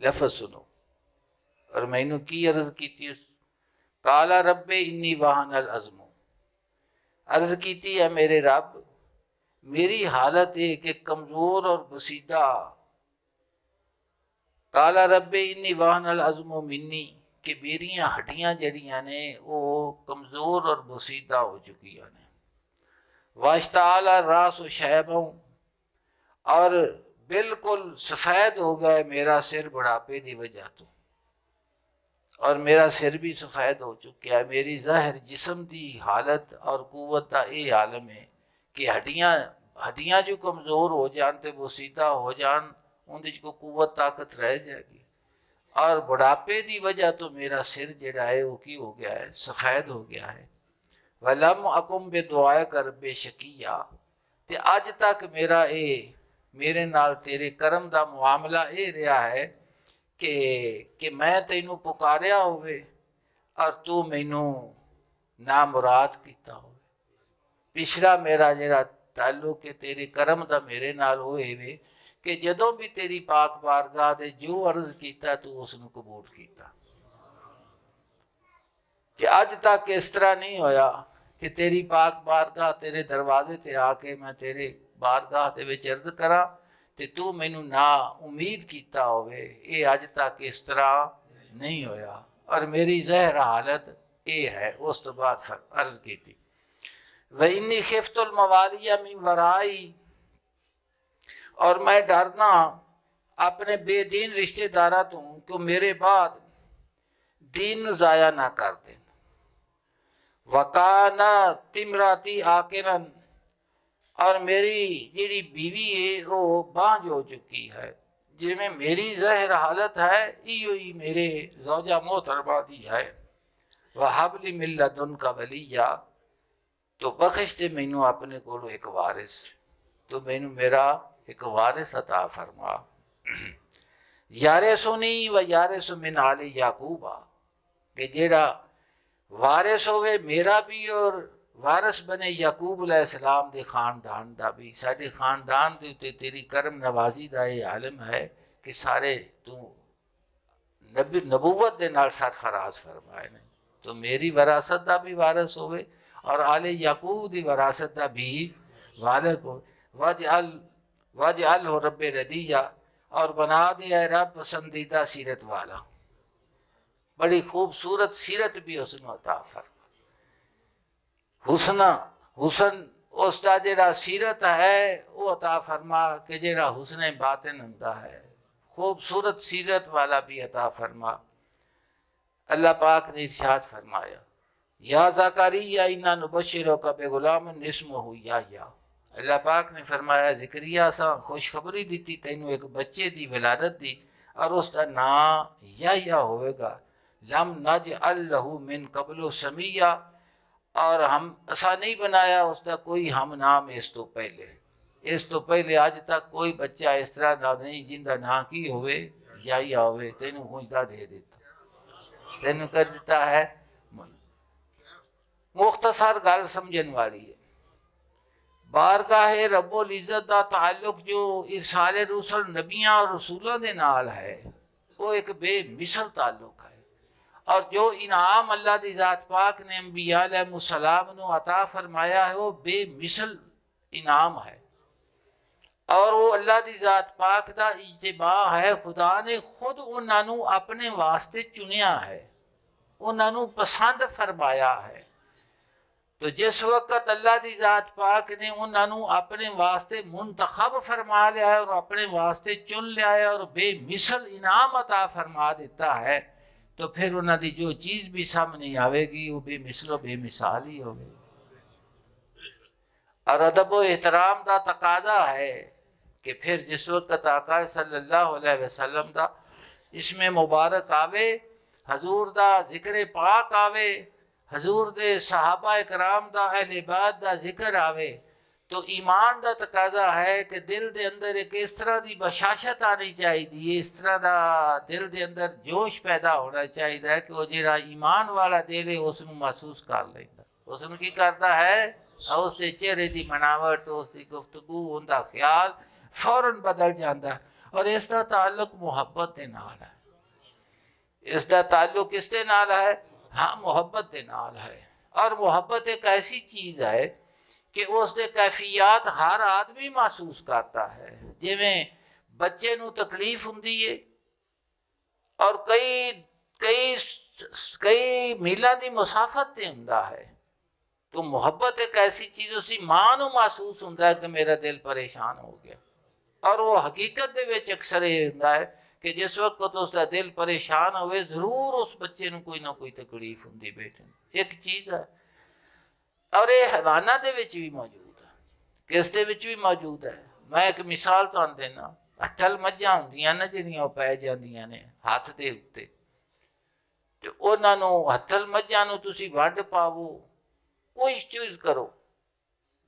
लफ सुनो, और मैनू की अर्ज़ की काला रबे इन्नी वाहन अल अजमो। अर्ज़ की है मेरे रब मेरी हालत एक एक कमज़ोर और बसीदा काला रब इन्नी वाहन अजमो मिन्नी कि मेरिया हड्डियाँ जड़िया ने, वो कमज़ोर और बसीदा हो चुकी ने। वाश्ता आला रास व शैबों, और बिल्कुल सफ़ेद हो गए मेरा सिर बुढ़ापे की वजह तो। और मेरा सिर भी सफ़ेद हो चुका है। मेरी जहर जिसम की हालत और कुवत का ये आलम है। कि हड्डियाँ हड्डियाँ जो कमज़ोर हो जान तो वो सीधा हो जान उन्हें को कुवत, ताकत रह जाएगी। और बुढ़ापे की वजह तो मेरा सिर जड़ा है, वो की हो गया है? सफ़ेद हो गया है। वलम अकुम बे दुआ कर बेशकिया। तो अज तक मेरा ये मेरे नाल तेरे करम का मामला ये रहा है कि कि मैं तेनों पुकारिया हो और तू मैनू नामुराद किया हो ਪਿਛਲਾ ਮੇਰਾ ਜਿਹੜਾ ਤਾਲੁਕ ਹੈ, ਤੇਰੇ ਕਰਮ ਦਾ ਮੇਰੇ ਨਾਲ ਹੋਏ ਵੇ ਕਿ ਜਦੋਂ ਵੀ ਤੇਰੀ ਪਾਕ ਬਾਰਗਾਹ ਦੇ ਜੋ ਅਰਜ਼ ਕੀਤਾ, ਤੂੰ ਉਸ ਨੂੰ ਕਬੂਲ ਕੀਤਾ। ਕਿ ਅੱਜ ਤੱਕ ਇਸ ਤਰ੍ਹਾਂ ਨਹੀਂ ਹੋਇਆ ਕਿ ਤੇਰੀ ਪਾਕ ਬਾਰਗਾਹ ਤੇਰੇ ਦਰਵਾਜ਼ੇ ਤੇ ਆ ਕੇ ਮੈਂ ਤੇਰੇ ਬਾਰਗਾਹ ਦੇ ਵਿੱਚ ਅਰਜ਼ ਕਰਾਂ ਤੇ ਤੂੰ ਮੈਨੂੰ ਨਾ ਉਮੀਦ ਕੀਤਾ ਹੋਵੇ, ਇਹ ਅੱਜ ਤੱਕ ਇਸ ਤਰ੍ਹਾਂ ਨਹੀਂ ਹੋਇਆ। ਔਰ ਮੇਰੀ ਜ਼ਹਿਰ ਹਾਲਤ ਇਹ ਹੈ, ਉਸ ਤੋਂ ਬਾਅਦ ਫਿਰ ਅਰਜ਼ ਕੀਤੀ। वही खिफ्तुलमवालिया में वराई। और मैं डरना अपने बेदीन रिश्तेदारा तू तो कि मेरे बाद दीन ज़ाया ना कर दे। वकाना तिमराती आकिरन, और मेरी जी बीवी है वो बांझ हो चुकी है। जिमें मेरी जहर हालत है इो ही मेरे जोजा मोहतरबादी है। वह हबली मिल्ला दुन का वलिया। तो बख्श दे मैनू अपने को एक वारिस। तो मैनू मेरा एक वारिस अता फरमा। यारे सुनी व यारे सुमिन आले याकूबा। कि जेड़ा वारिस होवे, मेरा भी और वारिस बने याकूब अलैहिस्सलाम दे खानदान दा भी। साडे खानदान दे उत्ते तेरी करम नवाजी दा ये आलम है कि सारे तू नबी नबूवत दे नाल सरफराज फरमाए ने। तो मेरी विरासत दा भी वारिस होवे और आले याकूब दी विरासत भी वालिक हो वज अल वज अल हो रब रदिया, और बना दिया रब पसंदीदा सीरत वाला। बड़ी खूबसूरत सीरत भी उसने अता फरमा हुसना, हुसन उसका जरा सीरत है, वो अता फरमा कि जरा हुसन बातिन होंदा है। खूबसूरत सीरत वाला भी अता फरमा। अल्लाह पाक ने इरशाद फरमाया। या ज़कारिया इन्ना नुबशिरो का बेगुलाम निस्म हो या या। अल्लाह पाक ने फरमाया, जिक्रिया सा खुशखबरी दी तेन एक बच्चे की विलादत दी, और उसका ना या या होएगा लम नज अल्लहु मिन कबलो समिया, और हम ऐसा नहीं बनाया उसका कोई हम नाम इस तो पहले। इस तो पहले आज तक कोई बच्चा इस तरह का नहीं, ज़िंदा ना की होवे या या होवे, तेन खुशदा दे देता तेन कर देता है मुख्तसर गल समझन वाली है। बारगाह रबुल इज़्ज़त का ताल्लुक जो इरसाल रूसल नबिया और रसूलों के नाल है, वो एक बेमिसल ताल्लुक है। और जो इनाम अल्लाह की ज़ात पाक ने अम्बियालाम अता फरमाया है, वो बेमिसल इनाम है। और वो अल्लाह की ज़ात पाक का इजतबा है, खुदा ने खुद उन्होंने अपने वास्ते चुनिया है उन्होंने पसंद फरमाया है। तो जिस वक्त अल्लाह की ज़ात पाक ने उन्होंने अपने वास्ते मुंतखब फरमा लिया है और अपने वास्ते चुन लिया है और बेमिसल इनाम अता फरमा देता है तो फिर उन्होंने जो चीज़ भी सामने आवेगी, वो बेमिसलो बेमिसाल ही होगी। और अदब व एहतराम का तकाजा है कि फिर जिस वक्त आका सल्लल्लाहु अलैहि वसल्लम का इसमें मुबारक आवे, हजूर का ज़िक्र पाक आवे हजूर दे सहाबा कराम दा अहले बाद दा ज़िक्र आवे तो ईमान का तकाजा है कि दिल के अंदर एक इस तरह की बशाशत आनी चाहिए इस तरह का दिल के अंदर जोश पैदा होना चाहिए कि वो जरा ईमान वाला दिल है उस महसूस कर लेंदा। उसनों की करता है? उसके चेहरे की मनावट उसकी गुफ्तगु उनका ख्याल फ़ौरन बदल जाता है। और इसका ताल्लुक मुहब्बत के नाल है। इसका ताल्लुक किसके नाल है? हाँ मुहब्बत के नाल है और मुहब्बत एक ऐसी चीज़ है कि उसके कैफियत हर आदमी महसूस करता है जिमें बच्चे ਨੂੰ ਤਕਲੀਫ ਹੁੰਦੀ ਏ ਔਰ ਕਈ ਕਈ ਕਈ ਮੀਲਾਂ ਦੀ ਮੁਸਾਫਤ ਤੇ ਹੁੰਦਾ ਹੈ ਤੋ ਮੁਹੱਬਤ ਇੱਕ ਐਸੀ ਚੀਜ਼ ਉਸੀ ਮਾਂ ਨੂੰ ਮਹਿਸੂਸ ਹੁੰਦਾ ਹੈ ਕਿ ਮੇਰਾ ਦਿਲ ਪਰੇਸ਼ਾਨ ਹੋ ਗਿਆ ਔਰ ਉਹ ਹਕੀਕਤ ਦੇ ਵਿੱਚ ਅਕਸਰ ਇਹ ਹੁੰਦਾ ਹੈ ਕਿ ਜਿਸ ਵਕਤ ਉਸ ਦਾ ਦਿਲ ਪਰੇਸ਼ਾਨ ਹੋਵੇ, ਜ਼ਰੂਰ ਉਸ ਬੱਚੇ ਨੂੰ ਕੋਈ ਨਾ ਕੋਈ ਤਕਲੀਫ ਹੁੰਦੀ ਬੇਟੇ ਇੱਕ ਚੀਜ਼ ਹੈ। ਔਰ ਇਹ ਹੈਵਾਨਾਂ ਦੇ ਵਿੱਚ ਵੀ ਮੌਜੂਦ ਹੈ। ਕਿਸ ਦੇ ਵਿੱਚ ਵੀ ਮੌਜੂਦ ਹੈ? ਮੈਂ ਇੱਕ ਮਿਸਾਲ ਤੁਹਾਨੂੰ ਦੇਣਾ ਅਚਲ ਮੱਝਾਂ ਹੁੰਦੀਆਂ ਨੇ, ਜਿਹੜੀਆਂ ਉਹ ਪੈ ਜਾਂਦੀਆਂ ਨੇ ਹੱਥ ਦੇ ਉੱਤੇ। ਤੇ ਉਹਨਾਂ ਨੂੰ ਹੱਥਲ ਮੱਝਾਂ ਨੂੰ ਤੁਸੀਂ ਵੱਢ ਪਾਵੋ। ਕੋਈ ਚੀਜ਼ ਕਰੋ।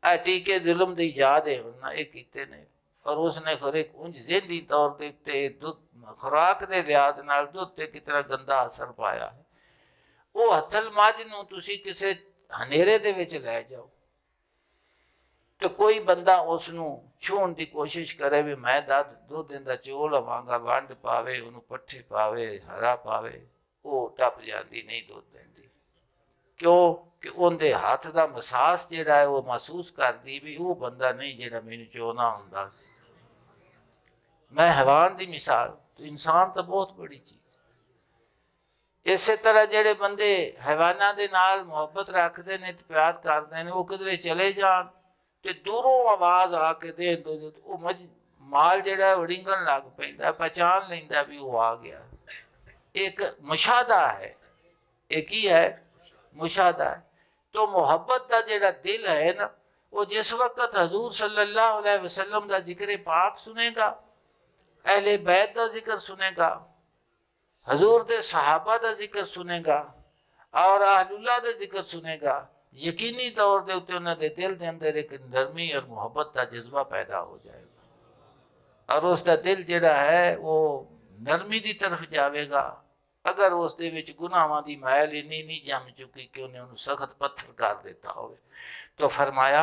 ਆ ਟੀਕੇ ਜ਼ੁਲਮ ਦੀ ਯਾਦ ਹੈ। ਉਹਨਾਂ ਇਹ ਕੀਤੇ ਨੇ। ਔਰ ਉਸਨੇ ਖਰੇ ਉਂਝ ਜ਼ਿੰਦੀ ਤੌਰ ਤੇ ਤੇ ਦੁੱਧ ਖੁਰਾਕ ਦੇ ਲਿਆਜ਼ ਨਾਲ ਦੁੱਧ ਤੇ ਕਿਤਨਾ ਗੰਦਾ ਅਸਰ ਪਾਇਆ ਹੈ ਉਹ ਹੱਥਲ ਮੱਝ ਨੂੰ ਤੁਸੀਂ ਕਿਸੇ ਹਨੇਰੇ ਦੇ ਵਿੱਚ ਲੈ ਜਾਓ ਤੇ ਕੋਈ ਬੰਦਾ ਉਸ ਨੂੰ ਛੂਣ ਦੀ ਕੋਸ਼ਿਸ਼ ਕਰੇ ਵੀ ਮੈਂ ਦੁੱਧ ਦੋ ਦਿਨ ਦਾ ਚੋਲ ਲਵਾਂਗਾ ਵੰਡ ਪਾਵੇ ਉਹਨੂੰ ਪੱਠੇ ਪਾਵੇ ਹਰਾ ਪਾਵੇ ਉਹ ਟੱਪ ਜਾਂਦੀ ਨਹੀਂ ਦੁੱਧ ਦਿੰਦੀ ਕਿਉਂ ਕਿ ਉਹਦੇ ਹੱਥ ਦਾ ਮਸਾਸ ਜਿਹੜਾ ਹੈ ਉਹ ਮਹਿਸੂਸ ਕਰਦੀ ਵੀ ਉਹ ਬੰਦਾ ਨਹੀਂ ਜਿਹੜਾ ਮੈਨੂੰ ਚੋਣਾ ਹੁੰਦਾ ਸੀ मैं हैवान की मिसाल तो इंसान तो बहुत बड़ी चीज़ इस तरह जो बंद हैवाना के नाल मुहब्बत रखते हैं प्यार करते हैं वह किधरे चले जा दूरों आवाज़ आके दे तो मज, माल जरा उड़ीगन लग पहचान लेंदा भी वह आ गया। एक मुशादा है, एक ही है, मुशादा है। तो मुहब्बत का जरा दिल है ना, वो जिस वक्त हजूर सल अला वसलम का ज़िक्र पाप सुनेगा अहले बैत का ज़िक्र सुनेगा, हजूर के सहाबा का ज़िक्र सुनेगा, और आहलुल्ला का ज़िक्र सुनेगा। यकीनी तौर के उत्ते उन्होंने दिल के अंदर एक नरमी और मुहब्बत का जज्बा पैदा हो जाएगा। और उसका दिल जड़ा है, वो नरमी की तरफ़ जाएगा अगर उस गुनाहों की मैल इन्नी नहीं जम चुकी कि उन्हें उन्होंने सख्त पत्थर कर देता हो तो फरमाया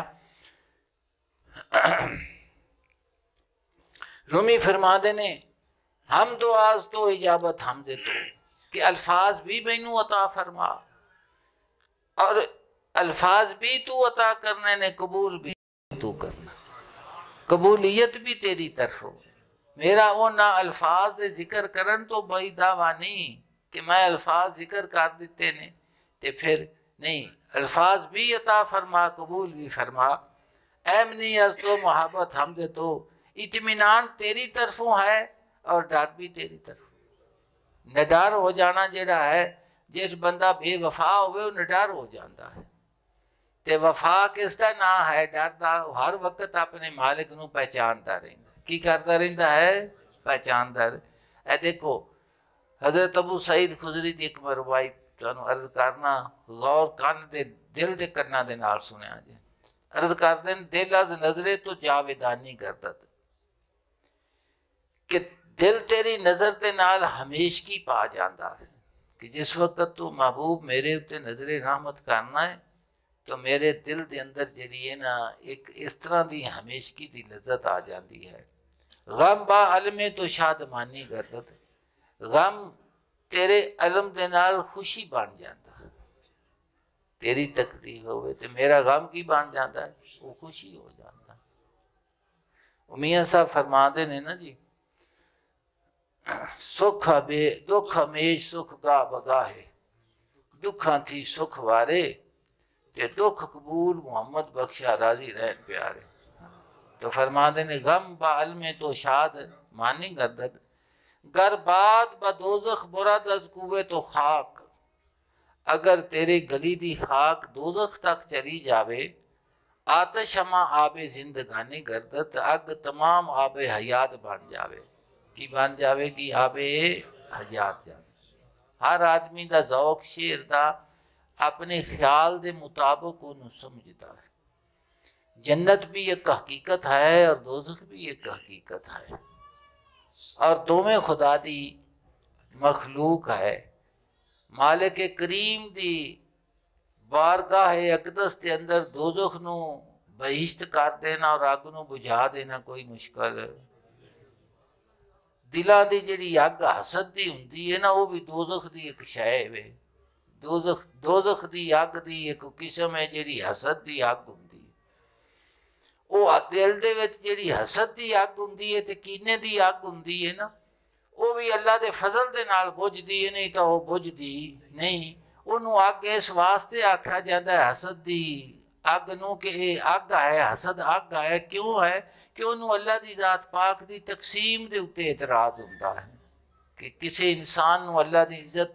रूमी फरमा ने हम तो आज तो इजाबत हम दे तो कि अल्फाज भी मैनू अता फरमा। और अल्फाज भी तू अता करने ने, कबूल भी तू करना। कबूलियत भी तेरी तरफ़ हो। मेरा वो ना अल्फाज दे ज़िक्र करन तो बई दावा नहीं, कि मैं अल्फाज ज़िक्र कर दिते ने, ते फिर नहीं। अल्फाज भी अता फरमा, कबूल भी फरमा। एमनी अज तो मोहब्बत हम दे तो इतमान तेरी तरफों है और डर भी तेरी तरफ निडर हो जाना जड़ा है जिस बंदा बेवफा हो निडर हो जाता है ਤੇ ਵਫਾ ਕਿਸ ਦਾ ਨਾਂ ਹੈ ਡਰਦਾ ਹਰ ਵਕਤ ਆਪਣੇ ਮਾਲਿਕ ਨੂੰ ਪਹਿਚਾਨਦਾ ਰਹਿੰਦਾ ਕੀ ਕਰਦਾ ਰਹਿੰਦਾ ਹੈ ਪਹਿਚਾਨਦਾ ਇਹ ਦੇਖੋ हजरत अबू सईद खुजरी की एक मरवाई ਤੁਹਾਨੂੰ ਅਰਜ਼ ਕਰਨਾ ਗੌਰ ਕੰਨ ਦੇ ਦਿਲ ਦੇ ਕੰਨਾਂ ਦੇ ਨਾਲ ਸੁਣਿਆ ਜੀ ਅਰਜ਼ ਕਰਦੇ ਨੇ ਦਿਲ ਅਜ਼ ਨਜ਼ਰੇ ਤੋਂ ਜਾਵੇਦਾਨੀ ਕਰਦਾ ਕਿ ਦਿਲ ਤੇਰੀ ਨਜ਼ਰ ਦੇ ਨਾਲ ਹਮੇਸ਼ਕੀ ਪਾ ਜਾਂਦਾ ਹੈ ਕਿ ਜਿਸ ਵਕਤ ਤੂੰ ਮਹਬੂਬ ਮੇਰੇ ਉੱਤੇ ਨਜ਼ਰੇ ਰਹਿਮਤ ਕਰਨਾ ਹੈ ਤਾਂ ਮੇਰੇ ਦਿਲ ਦੇ ਅੰਦਰ ਜਿਹੜੀ ਹੈ ਨਾ ਇੱਕ ਇਸ ਤਰ੍ਹਾਂ ਦੀ ਹਮੇਸ਼ਕੀ ਦੀ ਲਜ਼ਤ ਆ ਜਾਂਦੀ ਹੈ ਗਮ ਬਾ ਅਲਮੇ ਤੋਂ ਸ਼ਾਦਮਾਨੀ ਗਰਦਤ ਗਮ ਤੇਰੇ ਅਲਮ ਦੇ ਨਾਲ ਖੁਸ਼ੀ ਬਣ ਜਾਂਦਾ ਤੇਰੀ ਤਕਲੀਫ ਹੋਵੇ ਤੇ ਮੇਰਾ ਗਮ ਕੀ ਬਣ ਜਾਂਦਾ ਉਹ ਖੁਸ਼ੀ ਹੋ ਜਾਂਦਾ ਉਹ ਮੀਆਂ ਸਾਹਿਬ ਫਰਮਾਦੇ ਨੇ ਨਾ ਜੀ सुख बे दुख में सुख का बगा है दुख थी सुख वारे ते दुख कबूल मोहम्मद बख्शा राज़ी रह प्यारे तो फरमा ने गम बाल में तो शाद मानी गर्दत गर बाद बदोजख बुरा दस कुए तो खाक अगर तेरे गली दी खाक दोजख तक चली जावे आतशमा आबे जिंदगानी गर्दत अग तमाम आबे हयात बन जावे की बन जावेगी आबे हयात जावे हर आदमी ਦਾ ਜ਼ੌਕ ਸ਼ੇਰ ਦਾ ਆਪਣੇ ਖਿਆਲ ਦੇ ਮੁਤਾਬਕ ਉਹਨੂੰ ਸਮਝਦਾ ਹੈ जन्नत भी एक हकीकत है और दोजख भी एक हकीकत है और दोवें खुदा दी मखलूक है मालिक करीम दी बारगाह अकदस के अंदर दोजख ਨੂੰ ਬਹਿਸ਼ਤ ਕਰ ਦੇਣਾ ਔਰ ਅੱਗ ਨੂੰ ਬੁਝਾ ਦੇਣਾ ਕੋਈ ਮੁਸ਼ਕਲ ਦਿਲਾਂ ਦੀ ਜਿਹੜੀ ਅੱਗ ਹਸਦ ਦੀ ਹੁੰਦੀ ਹੈ ਨਾ ਉਹ ਵੀ ਦੋਜ਼ਖ ਦੀ ਇੱਕ ਸ਼ੈ ਹੈ ਦੋਜ਼ਖ ਦੋਜ਼ਖ ਦੀ ਅੱਗ ਦੀ ਇੱਕ ਕਿਸਮ ਹੈ ਜਿਹੜੀ ਹਸਦ ਦੀ ਅੱਗ ਹੁੰਦੀ ਉਹ ਦਿਲ ਦੇ ਵਿੱਚ ਜਿਹੜੀ ਹਸਦ ਦੀ ਅੱਗ ਹੁੰਦੀ ਹੈ ਤੇ ਕੀਨੇ ਦੀ ਅੱਗ ਹੁੰਦੀ ਹੈ ਨਾ ਉਹ ਵੀ ਅੱਲਾ ਦੇ ਫਜ਼ਲ ਦੇ ਨਾਲ ਬੁਝਦੀ ਹੈ ਨਹੀਂ ਤਾਂ ਉਹ ਬੁਝਦੀ ਨਹੀਂ ਉਹਨੂੰ ਅੱਗ ਇਸ ਵਾਸਤੇ ਆਖਿਆ ਜਾਂਦਾ ਹੈ ਹਸਦ ਦੀ ਅੱਗ ਨੂੰ ਕਿ ਇਹ ਅੱਗ ਹੈ ਹਸਦ ਅੱਗ ਹੈ ਕਿਉਂ ਹੈ ਕਿ ਉਹਨੂੰ ਅੱਲਾ ਦੀ ਜ਼ਾਤ ਪਾਕ ਦੀ ਤਕਸੀਮ ਦੇ ਉੱਤੇ ਇਤਰਾਜ਼ ਹੁੰਦਾ ਹੈ ਕਿ ਕਿਸੇ ਇਨਸਾਨ ਨੂੰ ਅੱਲਾ ਦੀ ਇੱਜ਼ਤ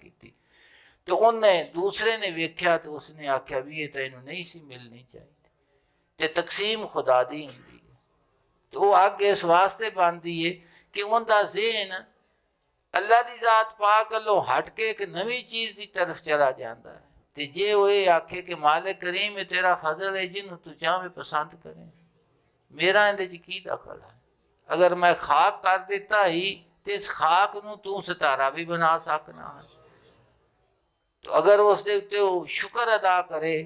ਕੀਤੀ ਤੇ ਉਹਨੇ ਦੂਸਰੇ ਨੇ ਵੇਖਿਆ ਤੇ ਉਸਨੇ ਆਖਿਆ ਵੀ ਇਹ ਤਾਂ ਇਹਨੂੰ ਨਹੀਂ ਸੀ ਮਿਲਣੀ ਚਾਹੀਦੀ ਤੇ ਤਕਸੀਮ ਖੁਦਾ ਦੀ ਹੁੰਦੀ ਹੈ ਤੇ ਉਹ ਅੱਗੇ ਇਸ ਵਾਸਤੇ ਬਣਦੀ ਹੈ ਕਿ ਉਹਦਾ ਜ਼ਿਹਨ ਅੱਲਾ ਦੀ ਜ਼ਾਤ ਪਾਕ ਵੱਲੋਂ ਹਟ ਕੇ ਇੱਕ ਨਵੀਂ ਚੀਜ਼ ਦੀ ਤਰਫ ਚਲਾ ਜਾਂਦਾ ਹੈ तुझे ये आखे के माले करीम में तेरा फजल है जिन तुझा में पसंद करें। मेरा इन की दखल है। अगर मैं खाक कर देता ही तो इस खाक तू सतारा भी बना सकना तो अगर उसके उत्ते शुक्र अदा करे,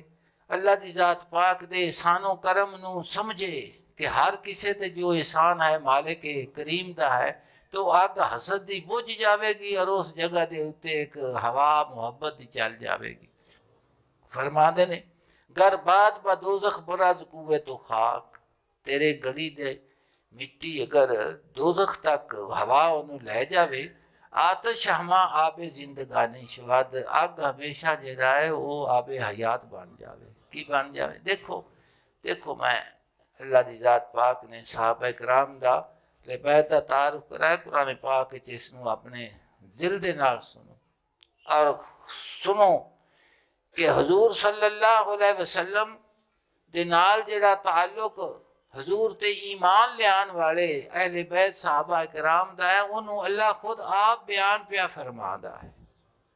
अल्लाह की जात पाक दे एहसानों, करम न समझे कि हर किसी से जो एहसान है, मालिक करीम का है तो अग हसद की बुझ जाएगी और उस जगह के उत्ते एक हवा, मुहब्बत चल जाएगी फरमा ने गर बाद बदोजख बुरा कुए तो खाक। तेरे गली दे मिट्टी अगर दोजख तक हवा ओनू लै जावे, आतश हमा आबे जिंदगानी शवाद अग हमेशा जरा है, वो आबे हयात बन जावे। की बन जावे? देखो देखो मैं अल्लाह की जात पाक ने साहब कराम का रिपायता तारुफ कराए कुरान पाक इस अपने दिल के सुनो। और सुनो ਪਾਕ ਵਿੱਚ ਇਸ ਨੂੰ ਆਪਣੇ ਦਿਲ ਦੇ ਨਾਲ ਸੁਣੋ ਔਰ ਸੁਣੋ ਕਿ ਹਜ਼ੂਰ ਸੱਲੱਲਾਹੁ ਅਲੈਹਿ ਵਸੱਲਮ ਦੇ ਨਾਲ ਜਿਹੜਾ ਤਾਲੁਕ ਹਜ਼ੂਰ ਤੇ ਈਮਾਨ ਲਿਆਉਣ ਵਾਲੇ ਅਹਲੇ ਬੈਤ ਸਾਹਬਾ ਇਕਰਾਮ ਦਾ ਹੈ ਉਹਨੂੰ ਅੱਲਾ ਖੁਦ ਆਪ ਬਿਆਨ ਪਿਆ ਫਰਮਾਦਾ ਹੈ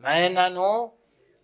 ਮੈਂ ਇਹਨਾਂ ਨੂੰ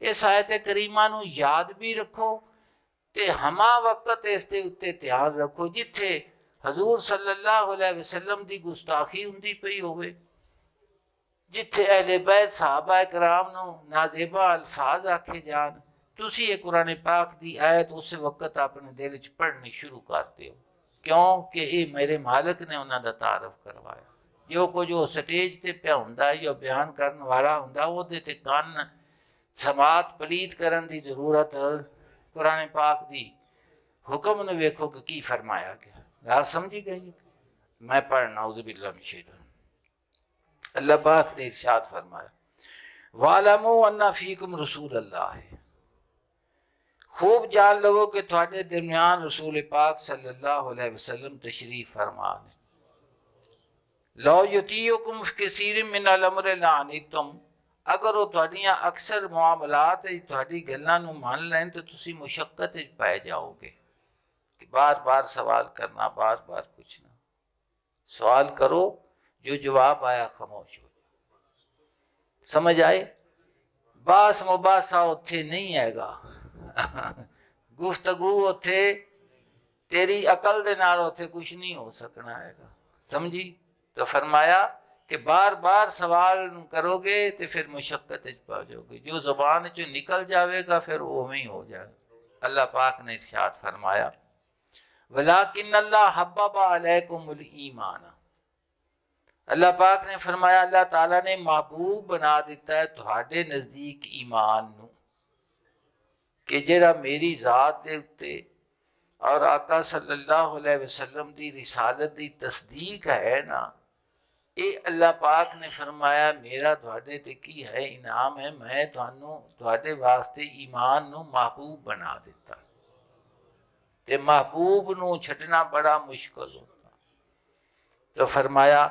ਇਸ ਆਇਤ ਕਰੀਮਾ ਨੂੰ ਯਾਦ ਵੀ ਰੱਖੋ ਤੇ ਹਮਾ ਵਕਤ ਇਸ ਦੇ ਉੱਤੇ ਧਿਆਨ ਰੱਖੋ ਜਿੱਥੇ ਹਜ਼ੂਰ ਸੱਲੱਲਾਹੁ ਅਲੈਹਿ ਵਸੱਲਮ ਦੀ ਗੁਸਤਾਖੀ ਹੁੰਦੀ ਪਈ ਹੋਵੇ जिथे अहले बैद साहबा कराम नाजेबा अल्फाज आखे जान तुम ये कुरान पाक की आयत उस वक्त अपने दिल च पढ़नी शुरू कर हो क्योंकि ये मेरे मालिक ने उन्होंने तारफ करवाया। जो कुछ वो स्टेज पर प्या हों बयान करने वाला हों कन्न समात पलीत करने की ज़रूरत, कुरने पाक की हुक्म वेखो कि फरमाया गया गार समझी गई? मैं पढ़ना उज बिल्ला मिशेदन अल्लाह पाक ने इर्शाद फरमाया, वालमो अन्ना फीकुम रसूल अल्लाह है खूब जान लो कि थोड़े दरमियान रसूल पाक सल्लल्लाहु अलैहि वसल्लम तशरीफ़ फरमा लो युतीकुम कसीर मिन अलमर लानी तुम अगर वो थोड़िया अक्सर मामलात थोड़ी गलों मान लें तो तुम मुशक्कत पाए जाओगे कि बार बार सवाल करना बार बार पूछना। सवाल करो जो जवाब आया, खामोश हो जाओ समझ आए बास मुबासा उत्थे नहीं हैगा गुफ्तगु उत्थे, तेरी अकल दे नाल कुछ नहीं हो सकना हैगा समझी? तो फरमाया कि बार बार सवाल करोगे तो फिर मुशक्कत पा जाओगे। जो ज़ुबान चो निकल जाएगा फिर वो ही हो जाएगा। अल्लाह पाक ने इरशाद फरमाया, वलाकिन अल्लाह हब्बा अलैकुमुल ईमान। ਅੱਲਾਹ ਪਾਕ ਨੇ ਫਰਮਾਇਆ ਅੱਲਾਹ ਤਾਲਾ ਨੇ ਮਹਬੂਬ ਬਣਾ ਦਿੱਤਾ ਹੈ ਤੁਹਾਡੇ ਨਜ਼ਦੀਕ ਈਮਾਨ ਨੂੰ ਕਿ ਜਿਹੜਾ ਮੇਰੀ ਜ਼ਾਤ ਦੇ ਉੱਤੇ ਔਰ ਆਕਾ ਸੱਲੱਲਾਹੁ ਅਲੈਹਿ ਵਸੱਲਮ ਦੀ ਰਿਸਾਲਤ ਦੀ ਤਸਦੀਕ ਹੈ ਨਾ ਇਹ ਅੱਲਾਹ ਪਾਕ ਨੇ ਫਰਮਾਇਆ ਮੇਰਾ ਤੁਹਾਡੇ ਤੇ ਕੀ ਹੈ ਇਨਾਮ ਹੈ ਮੈਂ ਤੁਹਾਨੂੰ ਤੁਹਾਡੇ ਵਾਸਤੇ ਈਮਾਨ ਨੂੰ ਮਹਬੂਬ ਬਣਾ ਦਿੱਤਾ ਤੇ ਮਹਬੂਬ ਨੂੰ ਛੱਡਣਾ ਬੜਾ ਮੁਸ਼ਕਲ ਹੁੰਦਾ तो फरमाया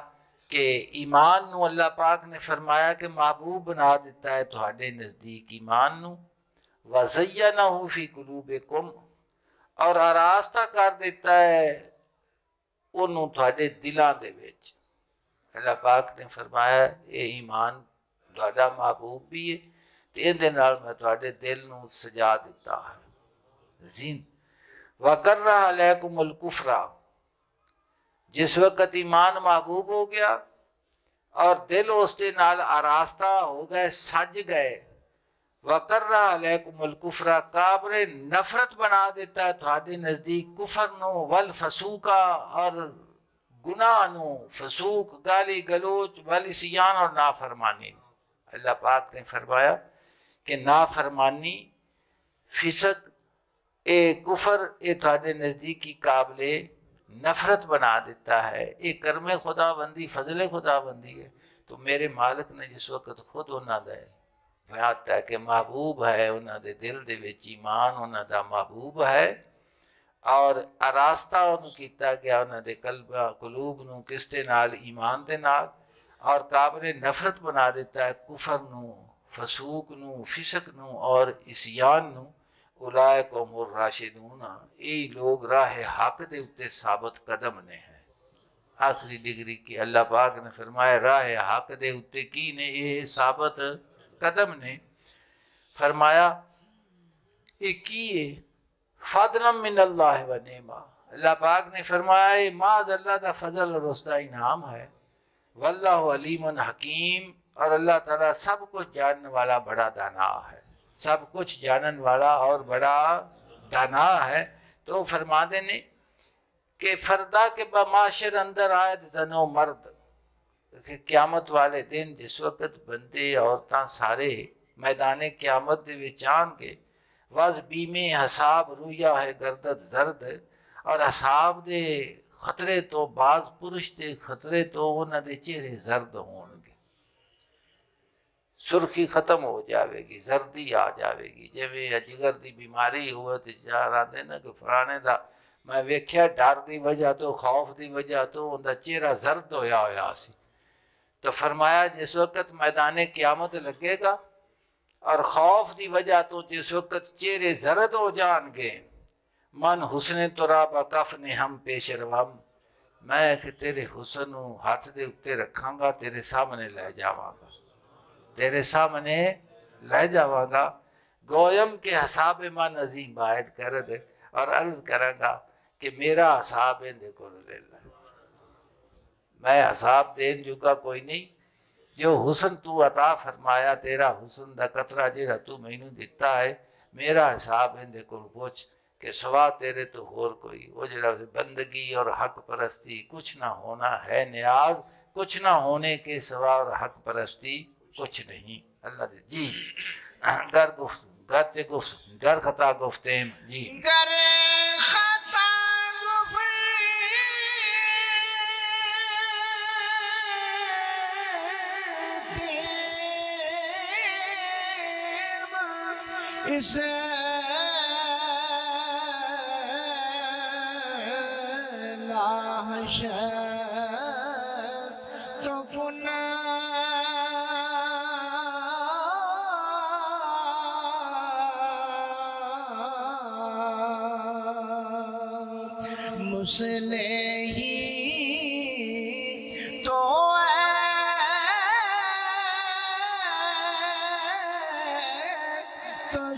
ਕਿ ਈਮਾਨ ਨੂੰ ਅੱਲਾਹ ਪਾਕ ਨੇ ਫਰਮਾਇਆ ਕਿ ਮਹਬੂਬ ਬਣਾ ਦਿੱਤਾ ਹੈ ਤੁਹਾਡੇ ਨਜ਼ਦੀਕ ਈਮਾਨ ਨੂੰ ਵਜ਼ਯਨਹੁ ਫੀ ਕੁਲੂਬਿਕੁਮ ਔਰ ਆਰਾਸਤਾ ਕਰ ਦਿੱਤਾ ਹੈ ਉਹਨੂੰ ਤੁਹਾਡੇ ਦਿਲਾਂ ਦੇ ਵਿੱਚ ਅੱਲਾਹ ਪਾਕ ਨੇ ਫਰਮਾਇਆ ਇਹ ਈਮਾਨ ਤੁਹਾਡਾ ਮਹਬੂਬ ਵੀ ਹੈ ਤੇ ਇਹਦੇ ਨਾਲ ਮੈਂ ਤੁਹਾਡੇ ਦਿਲ ਨੂੰ ਸਜਾ ਦਿੱਤਾ ਹੈ ਜ਼ਿੰਦ ਵਕਰਰਾ ਅਲੈਕੁਮੁਲ ਕੁਫਰਾ जिस वक्त ईमान महबूब हो गया और दिल उसके नाल आरास्ता हो गए सज गए वकर्रा अलैकुमुल कुफरा काबरे नफरत बना देता है थोड़े नज़दीक कुफर नो वल फसूका और गुनाह नो फसूक गाली गलोच वल सियान और नाफरमानी अल्लाह पाक ने फरमाया कि नाफरमानी फिसक ਇਹ ਕੁਫਰ ਇਹ ਤੁਹਾਡੇ ਨਜ਼ਦੀਕੀ ਕਾਬਲੇ नफरत बना देता है ये करमे खुदाबंदी फजल खुदाबंदी है तो मेरे मालिक ने जिस वक्त खुद उन्होंने बयाता है कि महबूब है उन्होंने दिल ਦੇ ਵਿੱਚ ਈਮਾਨ ਉਹਨਾਂ ਦਾ ਮਹਬੂਬ ਹੈ ਔਰ ਅਰਾਸਤਾ ਉਹਨੂੰ ਕੀਤਾ ਗਿਆ ਉਹਨਾਂ ਦੇ ਕਲਬ ਕਲੂਬ ਨੂੰ ਕਿਸ ਦੇ ਨਾਲ ਈਮਾਨ ਦੇ ਨਾਲ ਔਰ ਕਾਬਲੇ ਨਫ਼ਰਤ ਬਣਾ ਦਿੱਤਾ ਹੈ ਕੁਫਰ ਨੂੰ ਫਸੂਕ ਨੂੰ ਫਿਸਕ ਨੂੰ ਔਰ ਇਸਿਆਨ ਨੂੰ ਉਲਾਇ ਕੌਮੁਰ ਰਾਸ਼ਿਦੂਨ ਇਹ ਲੋਗ ਰਾਹ ਹੱਕ ਦੇ ਉੱਤੇ ਸਾਬਤ ਕਦਮ ਨੇ ਹੈ आखिरी डिग्री की अल्लाह पाक ने फरमाया, राह हक दे की ने फरमाया पाक ने फरमाया माज अल्लाह का फजल और है। वल्लाह अलीम हकीम, और अल्लाह तला सब कुछ जानने वाला बड़ा दाना है। सब कुछ जानन वाला और बड़ा दाना है तो फरमा देने कि फरदा के बमाशर अंदर आए जनो मर्द कि क्यामत वाले दिन जिस वक्त बंदे औरतां सारे मैदान क्यामत ਦੇ ਵਿੱਚ ਆਣਗੇ ਵਜ਼ ਬੀਮੇ ਹਸਾਬ ਰੂਇਆ ਹੈ ਗਰਦਤ ਜ਼ਰਦ ਔਰ ਹਸਾਬ ਦੇ ਖਤਰੇ ਤੋਂ ਬਾਜ਼ ਪੁਰਸ਼ ਦੇ ਖਤਰੇ ਤੋਂ ਉਹਨਾਂ ਦੇ ਚਿਹਰੇ ਜ਼ਰਦ ਹੋਣਗੇ सुरखी खत्म हो जाएगी जर्दी आ जाएगी। जिमें अजगर की बीमारी हो तो चार आते ना कि फलाने का मैं वेख्या, डर की वजह तो खौफ की वजह तो उनका चेहरा जर्द होया हो तो फरमाया, जिस वक्त मैदान क्यामत लगेगा और खौफ की वजह तो जिस वक्त चेहरे जरद हो जाएँगे, मन हुसन तुरा तो बकफ ने हम पेश रवम। मैं तेरे हुसन हाथ के उत्ते रखागा, तेरे सामने लै जावगा। तेरे सामने ले जावागा। गोयम के हसाब मान अजीम बायद कर दे और अर्ज़ करांगा कि मेरा हसाब ले ला मैं हसाब देन जुगा कोई नहीं। जो हुसन तू अता फरमाया, तेरा हुसन दा कतरा जेड़ा तू मैनू दिता है, मेरा हिसाब इंदे को पुछ कि सवा तेरे तो होर कोई। वो जरा बंदगी और हक परस्ती कुछ ना होना है, न्याज कुछ ना होने के सवा और हक परस्ती कुछ नहीं अल्लाह दे जी घर गुफ्त घर ते गुफ्त घर खता गुफ्ते जी गर खता गुफ्ते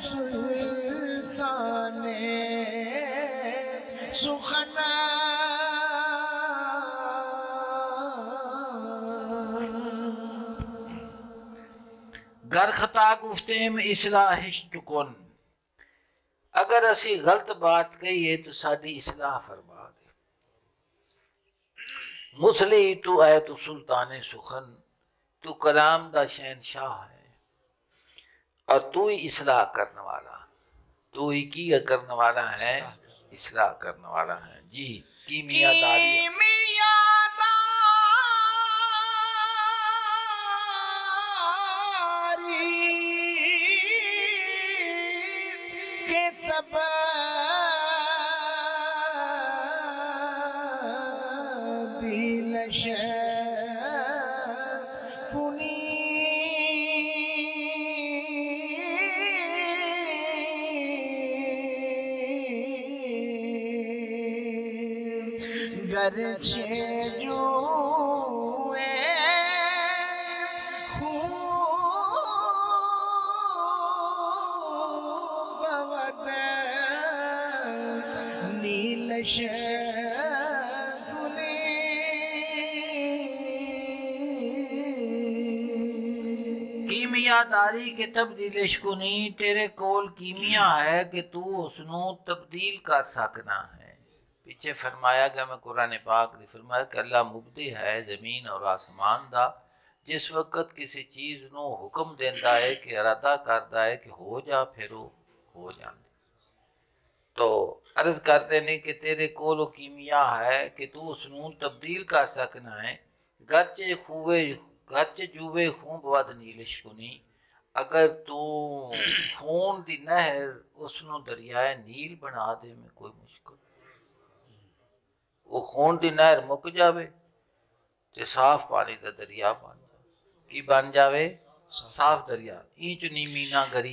सुल्ताने, सुखना। गर खता गुफ्तेम इसलाहिश्त कौन अगर असी गलत बात कही तो साड़ी इसलाह फरमा दे। मुसली तू आए तो तू सुल्तान सुखन, तू कलाम का शहनशाह है। और तू ही इसलाह करने वाला। तू ही की करने वाला है? इसलाह करने वाला। है। जी कीमिया कीमियादारी के तब्दील इश्कुनी तेरे कोल कीमिया है कि तू उसनू तब्दील कर सकना है पीछे फरमाया गया मैं कुरान पाक दी फरमाया कि अल्लाह मुबदी है ज़मीन और आसमान दा जिस वक्त किसी चीज़ ਨੂੰ ਹੁਕਮ ਦਿੰਦਾ ਹੈ ਕਿ ਇਰਾਦਾ ਕਰਦਾ ਹੈ ਕਿ ਹੋ ਜਾ ਫਿਰ ਉਹ ਹੋ ਜਾਂਦੀ ਤੋ ਅਰਜ਼ ਕਰਦੇ ਨੇ ਕਿ ਤੇਰੇ ਕੋਲ ਉਹ ਕੀਮੀਆ ਹੈ ਕਿ ਤੂੰ ਉਸ ਨੂੰ ਤਬਦੀਲ ਕਰ ਸਕਣਾ ਹੈ ਗਰਚੇ ਖੂਵੇ ਗਰਚ ਜੂਵੇ ਖੂਬ ਵਦ ਨੀਲਿਸ਼ ਕੁਨੀ अगर तू खून दी नहर उस दरियाए नील बना दे में कोई मुश्किल वो खून दी नहर मुक जाए तो साफ़ पानी का दरिया बन जाए कि बन जावे? साफ़। दरिया। इंच नीमी मीना गरी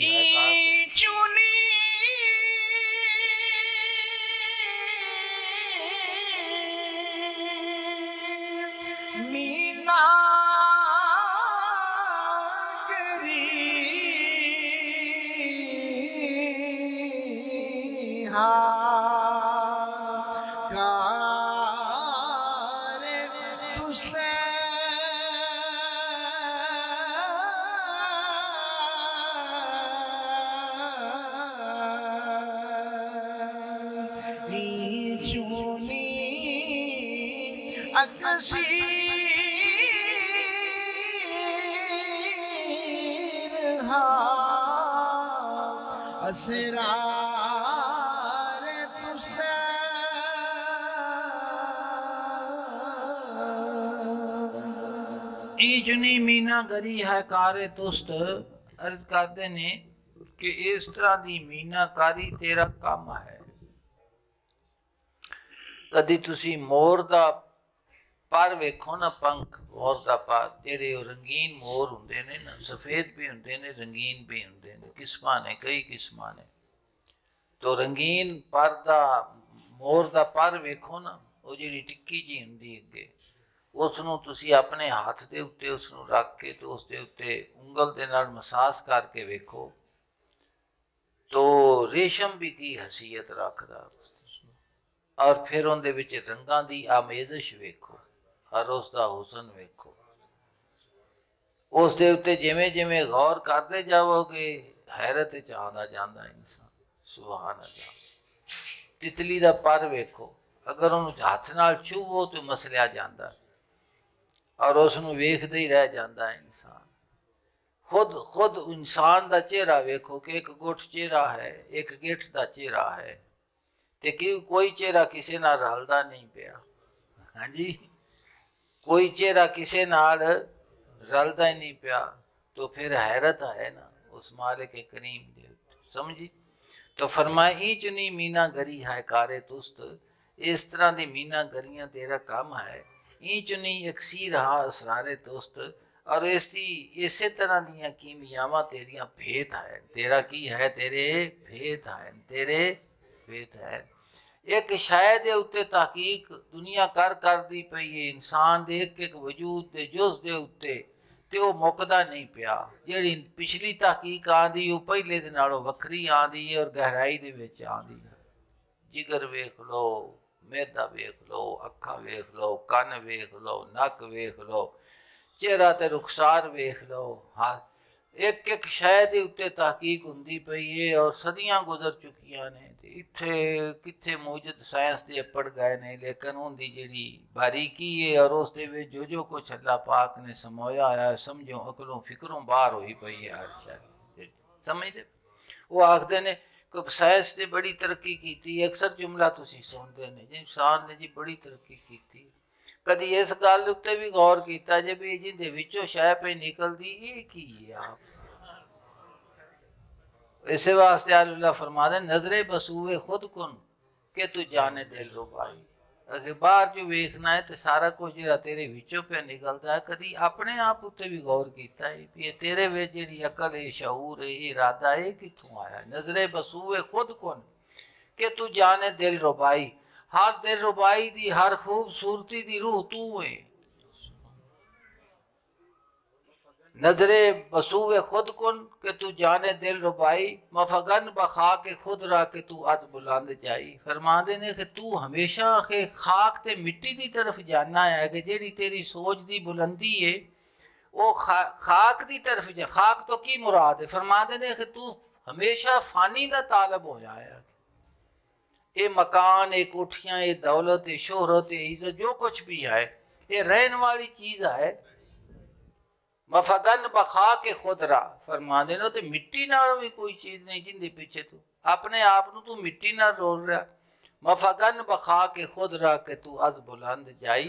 ਮੀਨਾ ਗਰੀ ਹੈ ਕਾਰੇ ਤੁਸਤ ਅਰਜ਼ ਕਰਦੇ ਨੇ ਕਿ ਇਸ ਤਰ੍ਹਾਂ ਦੀ ਮੀਨਾਕਾਰੀ ਤੇਰਾ ਕੰਮ ਹੈ ਕਦੀ ਤੁਸੀਂ ਮੋਰ ਦਾ ਪਰ ਵੇਖੋ ਨਾ ਪੰਖ ਮੋਰ ਦਾ ਪਰ ਜਿਹੜੇ ਉਹ ਰੰਗੀਨ ਮੋਰ ਹੁੰਦੇ ਨੇ ਨਾ ਸਫੇਦ ਵੀ ਹੁੰਦੇ ਨੇ ਰੰਗੀਨ ਵੀ ਹੁੰਦੇ ਨੇ ਕਿਸਮਾਂ ਨੇ ਕਈ ਕਿਸਮਾਂ ਨੇ ਤੋ ਰੰਗੀਨ ਪਰ ਦਾ ਮੋਰ ਦਾ ਪਰ ਵੇਖੋ ਨਾ ਉਹ ਜਿਹੜੀ ਟਿੱਕੀ ਜੀ ਹੁੰਦੀ ਅੱਗੇ ਉਸ ਨੂੰ ਤੁਸੀਂ ਆਪਣੇ ਹੱਥ ਦੇ ਉੱਤੇ ਉਸ ਨੂੰ ਰੱਖ ਕੇ ਤੇ ਉਸ ਦੇ ਉੱਤੇ ਉਂਗਲ ਦੇ ਨਾਲ ਮਸਾਜ ਕਰਕੇ ਵੇਖੋ ਤੋ ਰੇਸ਼ਮ ਵੀ ਕੀ ਹਸੀਅਤ ਰੱਖਦਾ ਔਰ ਫਿਰ ਉਹਦੇ ਵਿੱਚ ਰੰਗਾਂ ਦੀ ਆਮੇਜ਼ਸ਼ ਵੇਖੋ ਔਰ ਉਸ ਦਾ ਹੁਸਨ ਵੇਖੋ ਉਸ ਦੇ ਉੱਤੇ ਜਿਵੇਂ ਜਿਵੇਂ ਗੌਰ ਕਰਦੇ ਜਾਵੋਗੇ ਹੈਰਤ ਚ ਆਉਂਦਾ ਜਾਂਦਾ ਇਨਸਾਨ ਸੁਭਾਨ ਅੱਲਾਹ ਤਿਤਲੀ ਦਾ ਪਰ ਵੇਖੋ ਅਗਰ ਉਹਨੂੰ ਹੱਥ ਨਾਲ ਛੂਵੋ ਤੇ ਮਸਲਿਆ ਜਾਂਦਾ ਔਰ ਉਸ ਨੂੰ ਵੇਖਦੇ ਹੀ ਰਹਿ ਜਾਂਦਾ ਹੈ ਇਨਸਾਨ ਖੁਦ ਖੁਦ ਇਨਸਾਨ ਦਾ ਚਿਹਰਾ ਵੇਖੋ ਕਿ ਇੱਕ ਗੁੱਟ ਚਿਹਰਾ ਹੈ ਇੱਕ ਗਿੱਠ ਦਾ ਚਿਹਰਾ ਹੈ ਤੇ ਕਿ ਕੋਈ ਚਿਹਰਾ ਕਿਸੇ ਨਾਲ ਰਲਦਾ ਨਹੀਂ ਪਿਆ ਹਾਂਜੀ ਕੋਈ ਚਿਹਰਾ ਕਿਸੇ ਨਾਲ ਰਲਦਾ ਹੀ ਨਹੀਂ ਪਿਆ तो फिर हैरत है ना उस मालिक करीम दे उत्ते। समझी तो फरमाए ई चुनी मीना गरी है कारे तुस्त इस तरह ਦੀ ਮੀਨਾ ਗਰੀਆਂ ਤੇਰਾ ਕੰਮ ਹੈ ਇਹ ਚੁਨੀ ਅਕਸੀਰ ਹਾ ਅਸਰਾਰੇ ਤੁਸਤ ਔਰ ਇਸੀ ਇਸੇ ਤਰ੍ਹਾਂ ਦੀਆਂ ਕੀਮਿਆਵਾਂ ਤੇਰੀਆਂ ਭੇਤ ਹੈ ਤੇਰਾ ਕੀ ਹੈ ਤੇਰੇ ਭੇਤ ਹੈ ਤੇਰੇ ਭੇਤ ਹੈ ਇੱਕ ਸ਼ਾਇ ਦੇ ਉੱਤੇ ਤਹਕੀਕ ਦੁਨੀਆ ਕਰ ਕਰਦੀ ਪਈ ਹੈ ਇਨਸਾਨ ਦੇ ਇੱਕ ਇੱਕ ਵਜੂਦ ਦੇ ਜੁਜ਼ ਦੇ ਉੱਤੇ ਤੇ ਉਹ ਮੁੱਕਦਾ ਨਹੀਂ ਪਿਆ ਜਿਹੜੀ ਪਿਛਲੀ ਤਹਕੀਕ ਆਂਦੀ ਉਹ ਪਹਿਲੇ ਦੇ ਨਾਲੋਂ ਵੱਖਰੀ ਆਂਦੀ ਹੈ ਔਰ ਗਹਿਰਾਈ ਦੇ ਵਿੱਚ ਆਂਦੀ ਹੈ ਜਿਗਰ ਵੇਖ ਲਓ ਮਿਹਦਾ ਵੇਖ ਲਓ ਅੱਖਾਂ ਵੇਖ ਲਓ ਕੰਨ ਵੇਖ ਲਓ ਨੱਕ ਵੇਖ ਲਓ ਚਿਹਰਾ ਤੇ ਰੁਖਸਾਰ ਵੇਖ ਲਓ ਹਾਂ ਇੱਕ ਇੱਕ ਸ਼ੈ ਦੇ ਉੱਤੇ ਤਹਕੀਕ ਹੁੰਦੀ ਪਈ ਏ ਔਰ ਸਦੀਆਂ ਗੁਜ਼ਰ ਚੁੱਕੀਆਂ ਨੇ ਤੇ ਇੱਥੇ ਕਿੱਥੇ ਮੌਜੂਦ ਸਾਇੰਸ ਦੇ ਪੜ ਗਏ ਨੇ ਲੇਕਿਨ ਉਹਦੀ ਜਿਹੜੀ ਬਾਰੀਕੀ ਏ ਔਰ ਉਸ ਦੇ ਵਿੱਚ ਜੋ ਜੋ ਕੁਛ ਅੱਲਾਹ ਪਾਕ ਨੇ ਸਮੋਇਆ ਆਇਆ ਸਮਝੋ ਅਕਲੋਂ ਫਿਕਰੋਂ ਬਾਹਰ ਹੋਈ ਪਈ ਹੈ ਹਰ ਸ਼ੈ ਸਮਝਦੇ ਉਹ ਆਖਦੇ ਨੇ ਕਿ ਸਾਇੰਸ ਨੇ ਬੜੀ ਤਰੱਕੀ ਕੀਤੀ ਹੈ ਅਕਸਰ ਜੁਮਲਾ ਤੁਸੀਂ ਸੁਣਦੇ ਨੇ ਜੀ ਇਨਸਾਨ ਨੇ ਜੀ ਬੜੀ ਤਰੱਕੀ ਕੀਤੀ ਕਦੀ ਇਸ ਗੱਲ ਉੱਤੇ ਵੀ ਗੌਰ ਕੀਤਾ ਜੇ ਵੀ ਜਿਹਦੇ ਵਿੱਚੋਂ ਸ਼ੈ ਪਈ ਨਿਕਲਦੀ ਇਹ ਕੀ ਹੈ ਆਪ ਇਸੇ ਵਾਸਤੇ ਅੱਲਾਹ ਫਰਮਾਦੇ ਨਜ਼ਰੇ ਬਸੂਏ ਖੁਦ ਕੁਨ ਕਿ ਤੂੰ ਜਾਣੇ ਦਿਲ ਰੁਬਾਈ ਅਗੇ ਬਾਹਰ ਜੋ ਵੇਖਣਾ ਹੈ ਤੇ ਸਾਰਾ ਕੁਝ ਜਿਹੜਾ ਤੇਰੇ ਵਿੱਚੋਂ ਪਿਆ ਨਿਕਲਦਾ ਹੈ ਕਦੀ ਆਪਣੇ ਆਪ ਉੱਤੇ ਵੀ ਗੌਰ ਕੀਤਾ ਹੈ ਵੀ ਇਹ ਤੇਰੇ ਵਿੱਚ ਜਿਹੜੀ ਅਕਲ ਹੈ ਸ਼ਊਰ ਹੈ ਇਹ ਇਰਾਦਾ ਹੈ ਕਿੱਥੋਂ ਆਇਆ ਨਜ਼ਰੇ ਬਸੂਏ ਖੁਦ ਕੁਨ ਕਿ ਤੂੰ ਜਾਣੇ ਦਿਲ ਰੁਬਾਈ ਹਰ ਦਿਲ ਰੁਬਾਈ ਦੀ ਹਰ ਖੂਬਸੂਰਤੀ ਦੀ ਰੂਹ ਤੂੰ ਹੈ नजरे बसूवे खुद कुन कि तू जाने दिल रुबाई मफगन बखा के खुद रा के तू अज बुलंद जाई। फरमाते ने कि तू हमेशा के खाक ते मिट्टी की तरफ़ जाना है कि जेड़ी तेरी सोच दी बुलंदी है वो खा, खाक की तरफ़ जा। खाक तो की मुराद है? फरमाते ने कि तू हमेशा फानी का तालब हो जाया ये मकान ये कोठियाँ ये दौलत ये शोहरत ये इज़्ज़त जो कुछ भी है ये रहने वाली चीज़ है ਮਫਗਨ ਬਖਾ ਕੇ ਖੁਦਰਾ ਫਰਮਾਉਂਦੇ ਨੇ ਤੇ ਮਿੱਟੀ ਨਾਲ ਵੀ ਕੋਈ ਚੀਜ਼ ਨਹੀਂ ਜਿੰਦੇ ਪਿੱਛੇ ਤੂੰ ਆਪਣੇ ਆਪ ਨੂੰ ਤੂੰ ਮਿੱਟੀ ਨਾਲ ਰੋਲ ਰਿਹਾ ਮਫਗਨ ਬਖਾ ਕੇ ਖੁਦਰਾ ਕੇ ਤੂੰ ਅਜ਼ ਬੁਲੰਦ ਜਾਈ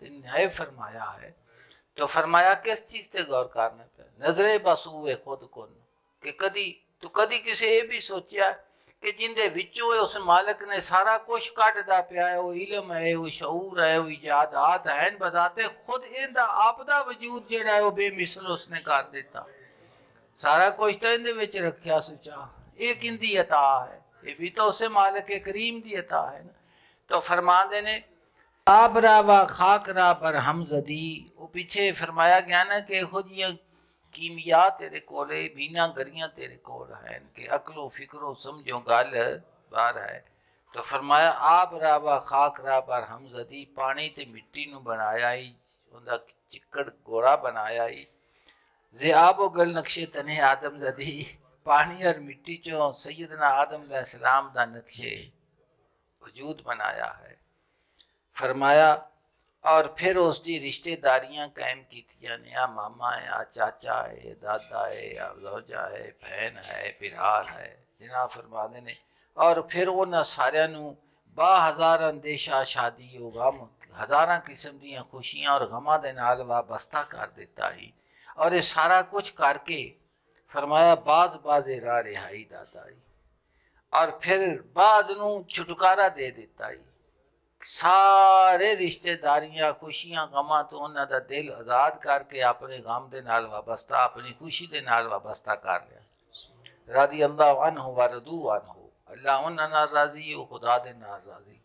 ਤੇ ਨਿਆਏ ਫਰਮਾਇਆ ਹੈ तो फरमाया किस चीज से गौर करने पे नजरे बस हुए खुद को कि कदी तू कदी किसी ये भी सोचा कि जिंदे उस मालिक ने सारा कुछ कटदा पिया है वो इलम है वो शऊर है वो इजादात है बताते खुद इन आपदा वजूद जोड़ा है वह बेमिसल उसने कर दिता सारा कुछ तो इन रखा सुचा ये किंती अता है ये भी तो उस मालिक करीम की अता है ना। तो फरमा देने आबरा व खाकरा पर हम जदी वो पीछे फरमाया गया ना कि कीमिया तेरे को बीना गरियाँ तेरे कोल अकलो फिक्रो समझो गल बार है। तो फरमाया आप रावा खाक राबर हमजदी पानी ते मिट्टी नु बनाया ही उनका चिक्कड़ गोरा बनाया ही जे आबो गल नक्शे तने आदम जदी पानी और मिट्टी चो सैदना आदम सलाम का नक्शे वजूद बनाया है। फरमाया और फिर उसकी रिश्तेदारियाँ कायम की आ मामा है चाचा है, दादा है अबदौजा है भैन है पिरार है जना फरमाते ने। और फिर उन्होंने सारू बा हज़ार अंदेशा शादी और गम हज़ार किस्म दियाँ खुशियाँ और गमा के नाल वाबस्ता कर दिता ही। और ये सारा कुछ करके फरमाया, बाज बाजे रा रिहाई दाता ही और फिर बाज छुटकारा दे देता ही। ਸਾਰੇ ਰਿਸ਼ਤੇਦਾਰੀਆਂ ਖੁਸ਼ੀਆਂ ਗਮਾਂ ਤੋਂ ਉਹਨਾਂ ਦਾ ਦਿਲ ਆਜ਼ਾਦ ਕਰਕੇ ਆਪਣੇ ਗਮ ਦੇ ਨਾਲ ਵਾਬਸਤਾ ਆਪਣੀ ਖੁਸ਼ੀ ਦੇ ਨਾਲ ਵਾਬਸਤਾ ਕਰ ਲਿਆ ਰਾਦੀ ਅੱਲਾਹ ਅਨਹੁ ਵਰਦੂ ਅਨਹੁ ਅੱਲਾਹ ਉਹਨਾਂ ਨਾਲ ਰਾਜ਼ੀ ਉਹ ਖੁਦਾ ਦੇ ਨਾਲ ਰਾਜ਼ੀ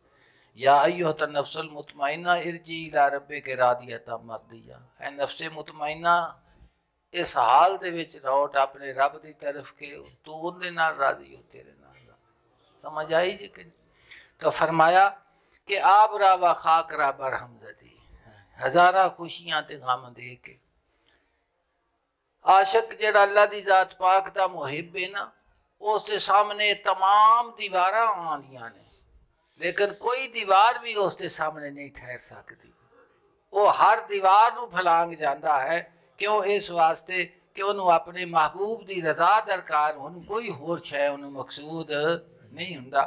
या अय्युहत नफ्सुल मुतमइन्ना इरजी इला रब्बिक रादियता मर्दिया है नफ्से मुतमइन्ना ਇਸ ਹਾਲ ਦੇ ਵਿੱਚ ਰੌਟ ਆਪਣੇ ਰੱਬ ਦੀ ਤਰਫ ਕੇ ਤੂੰ ਉਹਦੇ ਨਾਲ ਰਾਜ਼ੀ ਹੋ ਤੇਰੇ ਨਾਲ समझ आई जी कि तो फरमाया कि आप रावा खाक रा हमजदी हजारा खुशियाँ ते गम दे के। आशक जड़ा अल्लाह दी जात पाक दा मुहिब है ना उसके सामने तमाम दीवार आदियाँ ने। लेकिन कोई दीवार भी उसके सामने नहीं ठहर सकती वो हर दीवार को फलांग जाता है क्यों इस वास्ते कि उन्होंने अपने महबूब की रजा दरकार उन्होंने कोई होर शह मकसूद नहीं होंगे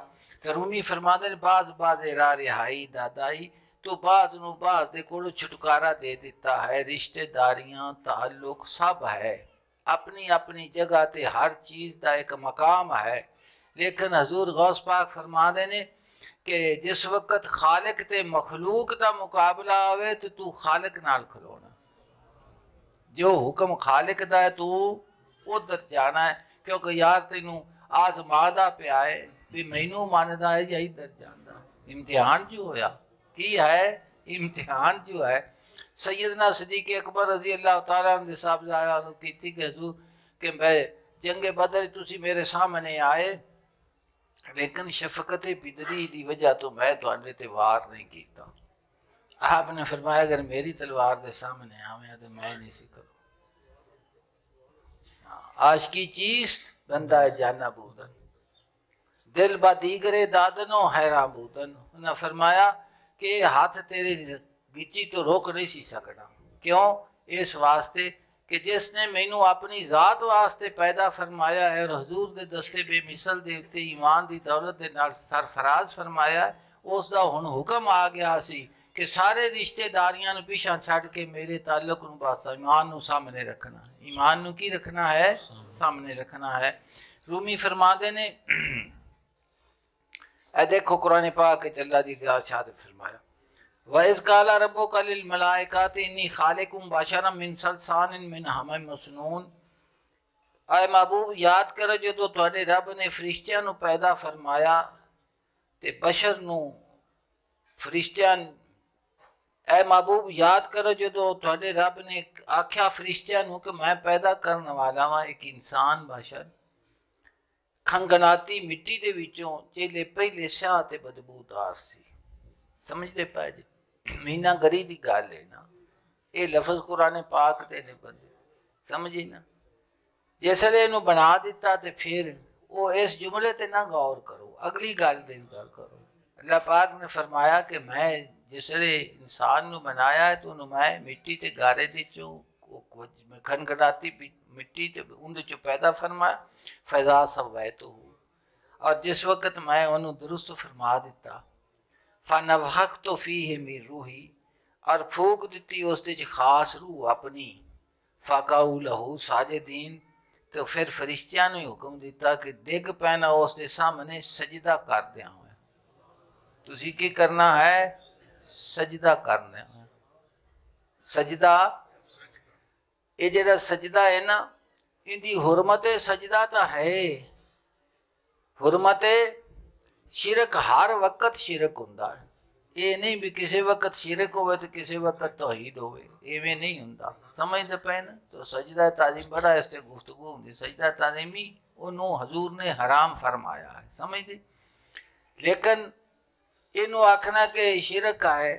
रूमी फरमाते बाज बाजे रा रिहाई दादाई तो बाज नाज दे कोलो छुटकारा दे दिता है रिश्तेदारियाँ ताल्लुक सब है अपनी अपनी जगह ते हर चीज़ का एक मकाम है लेकिन हजूर गौस पाक फरमा ने कि जिस वक्त खालिक ते मखलूक का मुकाबला आवे तो तू खालिक नाल खलोना जो हुक्म खालिक का है तू उधर जाना है क्योंकि यार तेनू आजमादा पे है भी मैनू मानदा है या इधर जाना इम्तिहान जो की है, इम्तिहान जो है सैदना सदीक अकबर रज़ी अल्लाह साहब की कि हजूर, कि मैं जंगे बदर तुसी मेरे सामने आए, लेकिन शफकत बिदरी की वजह तो मैं थोड़े ते वार नहीं किया आपने फरमाया, अगर मेरी तलवार के सामने आवे तो मैं नहीं सी करूँ। आज की चीज़, बंदा है जाना बूदन। दिल बा दीगरे दादनो हैरा भूतन। उन्हें फरमाया कि हाथ तेरे गिची तो रोक नहीं सी सकना। क्यों? इस वास्ते कि जिसने मैनू अपनी जात वास्ते पैदा फरमाया है और हजूर के दस्ते बेमिसल देते ईमान की दौलत के नाल सरफराज फरमाया उस का हूँ हुक्म आ गया सी कि सारे रिश्तेदारियों पिछा छड़ के मेरे ताल्लुक न वास्ता ईमान सामने रखना। ईमान की रखना है? सामने रखना है। रूमी फरमाते ने देखो कुरान पाक चल्ला जी शाद फरमाया। वज़ काला रबो कल मलाइकात इन्नी खालिकुम बाशरा मिन सलसान मिन हम मसनून। ऐ महबूब, याद करो जो थोड़े रब ने फरिश्तियाँ पैदा फरमाया ते बशर न फरिश्तियाँ ए महबूब, याद करो जो थोड़े रब ने आख्या फरिश्तियाँ कि मैं पैदा करने वाला वहाँ एक इंसान बशर। ਖੰਗਨਾਤੀ ਮਿੱਟੀ ਦੇ ਵਿੱਚੋਂ ਜਿਹੜੇ ਪਹਿਲੇ ਸ਼ਾਹ ਤੇ ਬਦਬੂਦਾਰ ਸੀ ਸਮਝਦੇ ਪਏ ਜੀ ਮੀਨਾ ਗਰੀ ਦੀ ਗੱਲ ਹੈ ਨਾ ਇਹ ਲਫ਼ਜ਼ ਕੁਰਾਨ ਪਾਕ ਦੇ ਨੇ ਬੰਦੇ ਸਮਝੀ ਨਾ ਜਿਸ ਵੇਲੇ ਇਹਨੂੰ ਬਣਾ ਦਿੱਤਾ ਤੇ ਫਿਰ ਉਹ ਇਸ ਜੁਮਲੇ ਤੇ ਨਾ ਗੌਰ ਕਰੋ ਅਗਲੀ ਗੱਲ ਦੀ ਗੱਲ ਕਰੋ ਅੱਲਾਹ ਪਾਕ ਨੇ ਫਰਮਾਇਆ ਕਿ ਮੈਂ ਜਿਸ ਵੇਲੇ ਇਨਸਾਨ ਨੂੰ ਬਣਾਇਆ ਹੈ ਤਾਂ ਉਹਨੂੰ ਮੈਂ ਮਿੱਟੀ ਤੇ ਗਾਰੇ ਦੇ ਚੋਂ ਕੁਝ ਖਨਗੜਾਤੀ ਮਿੱਟੀ ਤੇ ਉਹਦੇ ਚੋਂ ਪੈਦਾ ਫਰਮਾਇਆ ਫੈਜ਼ਾ ਸਵੈ ਤੋ ਔਰ ਜਿਸ ਵਕਤ ਮੈਂ ਉਹਨੂੰ ਦਰੁਸਤ ਫਰਮਾ ਦਿੱਤਾ ਫਨਵਹਕ ਤੋ ਫੀਹ ਮੀ ਰੂਹੀ ਔਰ ਫੂਕ ਦਿੱਤੀ ਉਸ ਦੇ ਚ ਖਾਸ ਰੂਹ ਆਪਣੀ ਫਾਕਾਉ ਲਹੂ ਸਾਜਦੀਨ ਤੇ ਫਿਰ ਫਰਿਸ਼ਤਿਆਂ ਨੂੰ ਹੁਕਮ ਦਿੱਤਾ ਕਿ ਡਿੱਗ ਪੈਣਾ ਉਸ ਦੇ ਸਾਹਮਣੇ ਸਜਦਾ ਕਰਦਿਆਂ ਹੋਇਆ ਤੁਸੀਂ ਕੀ ਕਰਨਾ ਹੈ ਸਜਦਾ ਕਰਨਾ ਹੈ ਸਜਦਾ ਇਹ ਜਿਹੜਾ ਸਜਦਾ ਹੈ ਨਾ इनकी हुरमत सजदा तो है। हुरमत शिरक, हर वक्त शिरक होंगे ये नहीं भी किसी वक्त शिरक हो तो किसी वक्त तोहीद हो नहीं होंगे समझते पे ना? तो सजदा तालीम, बड़ा इससे गुफ्तगु होंगी सजदा तालीमी उन्होंने हजूर ने हराम फरमाया है। समझते लेकिन इनू आखना कि शिरक है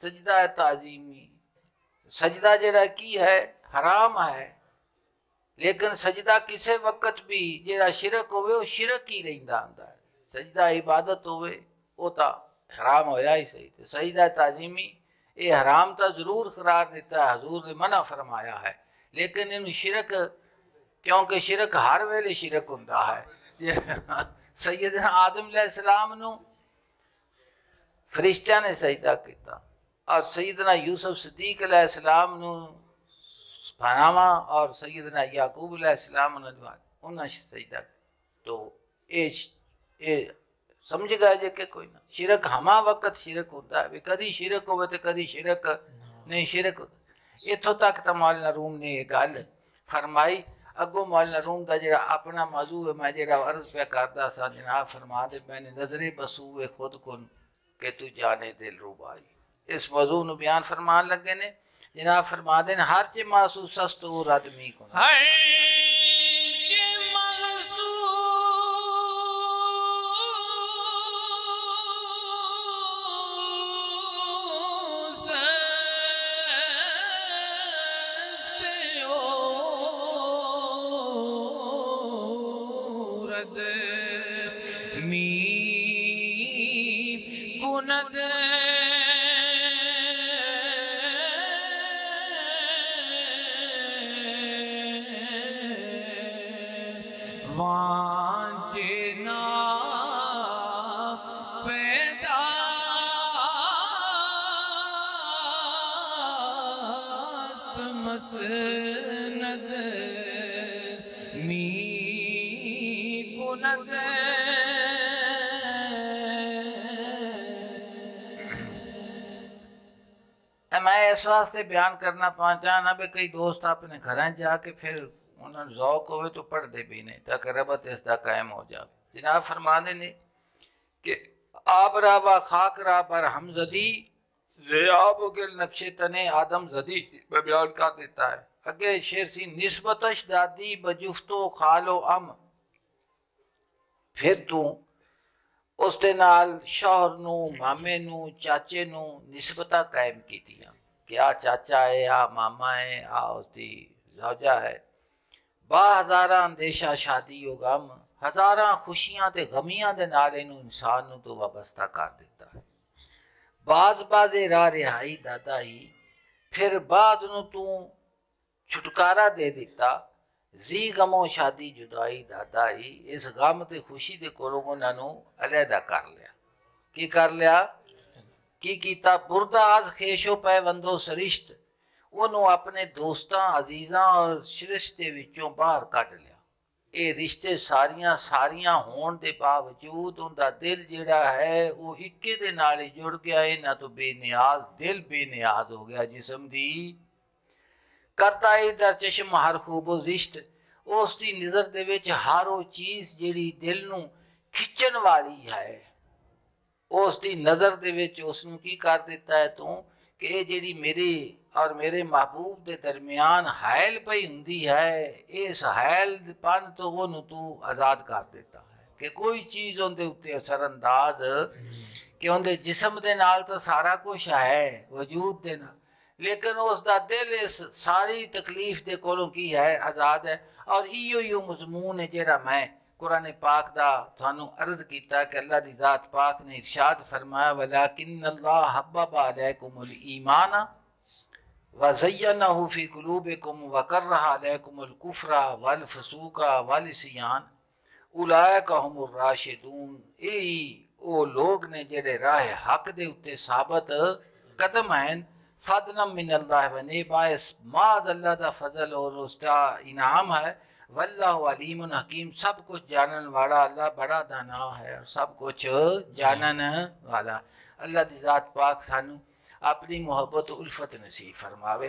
सजदा ताजीमी सजदा जरा की है? हराम है ਲੇਕਿਨ ਸਜਦਾ ਕਿਸੇ ਵਕਤ ਵੀ ਜਿਹੜਾ ਸ਼ਿਰਕ ਹੋਵੇ ਉਹ ਸ਼ਿਰਕ ਹੀ ਰਹਿੰਦਾ ਹੁੰਦਾ ਹੈ ਸਜਦਾ ਇਬਾਦਤ ਹੋਵੇ ਉਹ ਤਾਂ ਹਰਾਮ ਹੋਇਆ ਹੀ ਸਹੀ ਤੇ ਸਜਦਾ ਤਾਜ਼ੀਮੀ ਇਹ ਹਰਾਮ ਤਾਂ ਜ਼ਰੂਰ ਕਰਾਰ ਦਿੱਤਾ ਹੈ ਹਜ਼ੂਰ ਨੇ ਮਨਾ ਫਰਮਾਇਆ ਹੈ ਲੇਕਿਨ ਇਹਨੂੰ ਸ਼ਿਰਕ ਕਿਉਂਕਿ ਸ਼ਿਰਕ ਹਰ ਵੇਲੇ ਸ਼ਿਰਕ ਹੁੰਦਾ ਹੈ ਸੈਯਦਨਾ ਆਦਮ ਅਲੈਹਿਸਲਾਮ ਨੂੰ ਫਰਿਸ਼ਤਿਆਂ ਨੇ ਸਜਦਾ ਕੀਤਾ ਔਰ ਸੈਯਦਨਾ ਯੂਸਫ ਸਦੀਕ ਅਲੈਹਿਸਲਾਮ ਨੂੰ पानामा और सैदना याकूबलाम उन सजदा तो ये ये समझ गया जे के कोई ना। शिरक हमा वक्त शिरक होता है। कदी शिरक हो तो कदी शिरक नहीं, शिरक होता। इतों तक तो मौलाना रूम ने यह गल फरमाई। अगो मौलाना रूम का जरा अपना मौजू है, मैं जरा अर्ज़ पे करता सा, जनाब फरमा दे, मैंने नजरे बसू है खुद को के तू जाने दिल रूबाई इस मौजू न बयान फरमान लगे ने। जनाब फरमा दिन हर च महसूस सस्तूर आदमी को वास्ते बयान करना पहुंचा ना भी कई दोस्त अपने घर जाके फिर उन्होंने जौक होवे तो पढ़ते भी नहीं ताकि रबत इसका कायम हो जाए जनाब फरमाते ने कि आब रा व खाक रा पर हम जदी ज़ियाब गिल नक्शे तने आदम जदी में बयान कर देता है अगे शेर सी निस्बतश दादी बजुफ्तो खालो अम ਫਿਰ ਤੂੰ ਉਸ ਦੇ ਨਾਲ ਸ਼ੌਹਰ ਨੂੰ ਮਾਮੇ ਨੂੰ ਚਾਚੇ ਨੂੰ ਨਿਸਬਤਾਂ ਕਾਇਮ ਕੀਤੀਆਂ ਕਿ ਆ ਚਾਚਾ ਹੈ ਆ ਮਾਮਾ ਹੈ ਆ ਉਸ ਦੀ ਜ਼ੌਜਾ ਹੈ ਬਾ ਹਜ਼ਾਰਾਂ ਅੰਦੇਸ਼ਾ ਸ਼ਾਦੀ ਹੋ ਗਮ ਹਜ਼ਾਰਾਂ ਖੁਸ਼ੀਆਂ ਤੇ ਗਮੀਆਂ ਦੇ ਨਾਲ ਇਹਨੂੰ ਇਨਸਾਨ ਨੂੰ ਤੋਂ ਵਾਬਸਤਾ ਕਰ ਦਿੱਤਾ ਹੈ ਬਾਜ਼ ਬਾਜ਼ੇ ਰਾ ਰਿਹਾਈ ਦਾਦਾ ਹੀ ਫਿਰ ਬਾਅਦ ਨੂੰ ਤੂੰ ਛੁਟਕਾਰਾ ਦੇ ਦਿੱਤਾ ਜੀ ਗਮੋ ਸ਼ਾਦੀ ਜੁਦਾਈ ਦਾਦਾ ਹੀ ਇਸ ਗਮ ਤੇ ਖੁਸ਼ੀ ਦੇ ਕੋਲੋਂ ਉਹਨਾਂ ਨੂੰ ਅਲੱਗਾ ਕਰ ਲਿਆ ਕੀ ਕਰ ਲਿਆ ਕੀ ਕੀਤਾ? ਬੁਰਦਾਜ਼ ਖੇਸ਼ੋ ਪੈ ਵੰਦੋ ਉਹਨੂੰ ਆਪਣੇ ਦੋਸਤਾਂ, ਅਜ਼ੀਜ਼ਾਂ ਔਰ ਸ਼੍ਰਿਸ਼ਟ ਦੇ ਵਿੱਚੋਂ ਬਾਹਰ ਕੱਢ ਲਿਆ। ਇਹ ਰਿਸ਼ਤੇ ਸਾਰੀਆਂ ਸਾਰੀਆਂ ਹੋਣ ਦੇ ਬਾਵਜੂਦ ਉਹਦਾ ਦਿਲ ਜਿਹੜਾ ਹੈ, ਉਹ ਇੱਕੇ ਦੇ ਨਾਲ ਹੀ ਜੁੜ ਗਿਆ। ਇਹਨਾਂ ਤੋਂ ਬੇਨਿਆਜ਼, ਦਿਲ ਬੇਨਿਆਜ਼ ਹੋ ਗਿਆ ਜਿਸਮ ਦੀ। ਕਰਤਾ ਇਹ ਦਰ ਚਸ਼ਮ ਹਰ ਖੂਬੋ ਰਿਸ਼ਤ। ਉਸ ਦੀ ਨਜ਼ਰ ਦੇ ਵਿੱਚ ਹਰ ਉਹ ਚੀਜ਼ ਜਿਹੜੀ ਦਿਲ ਨੂੰ ਖਿੱਚਣ ਵਾਲੀ ਹੈ। ਉਸ ਦੀ ਨਜ਼ਰ ਦੇ ਵਿੱਚ ਉਸ ਨੂੰ ਕੀ ਕਰ ਦਿੱਤਾ ਹੈ ਤੂੰ ਕਿ ਇਹ ਜਿਹੜੀ ਮੇਰੀ ਔਰ ਮੇਰੇ ਮਹਬੂਬ ਦੇ ਦਰਮਿਆਨ ਹਾਇਲ ਪਈ ਹੁੰਦੀ ਹੈ ਇਸ ਹਾਇਲ ਪਨ ਤੋਂ ਉਹਨੂੰ ਤੂੰ ਆਜ਼ਾਦ ਕਰ ਦਿੱਤਾ ਹੈ ਕਿ ਕੋਈ ਚੀਜ਼ ਉਹਦੇ ਉੱਤੇ ਅਸਰ ਅੰਦਾਜ਼ ਕਿ ਉਹਦੇ ਜਿਸਮ ਦੇ ਨਾਲ ਤਾਂ ਸਾਰਾ ਕੁਝ ਹੈ ਵਜੂਦ ਦੇ ਨਾਲ ਲੇਕਿਨ ਉਸ ਦਾ ਦਿਲ ਇਸ ਸਾਰੀ ਤਕਲੀਫ ਦੇ ਕੋਲੋਂ ਕੀ ਹੈ ਆਜ਼ਾਦ ਹੈ ਔਰ ਇਹੋ ਹੀ ਉਹ ਮਜ਼ਮੂਨ ਹੈ ਜਿਹੜਾ ਮੈਂ कुरान पाक दा अर्ज़ किया कि अल्लाह की जात पाक ने इरशाद फरमाया वला किन अल्लाह हब्बा ईमान व ज़य्यनहु फ़ी कुलूबिकुम व करहा वल फसूक वल सियान उलाइक हुमुर राशिदून। यही ओ लोग ने जेड़े राह हक दे उत्ते साबित कदम हैं फदलम मिन अल्लाह व नेबा माज अल्लाह का फजल और उसका इनाम है वल्लाहु अलीमुन हकीम, सब कुछ जानन वाला अल्लाह बड़ा दाना है और सब कुछ जानन वाला। अल्लाह दात पाक सानू अपनी मोहब्बत उल्फत नसीब फरमावे।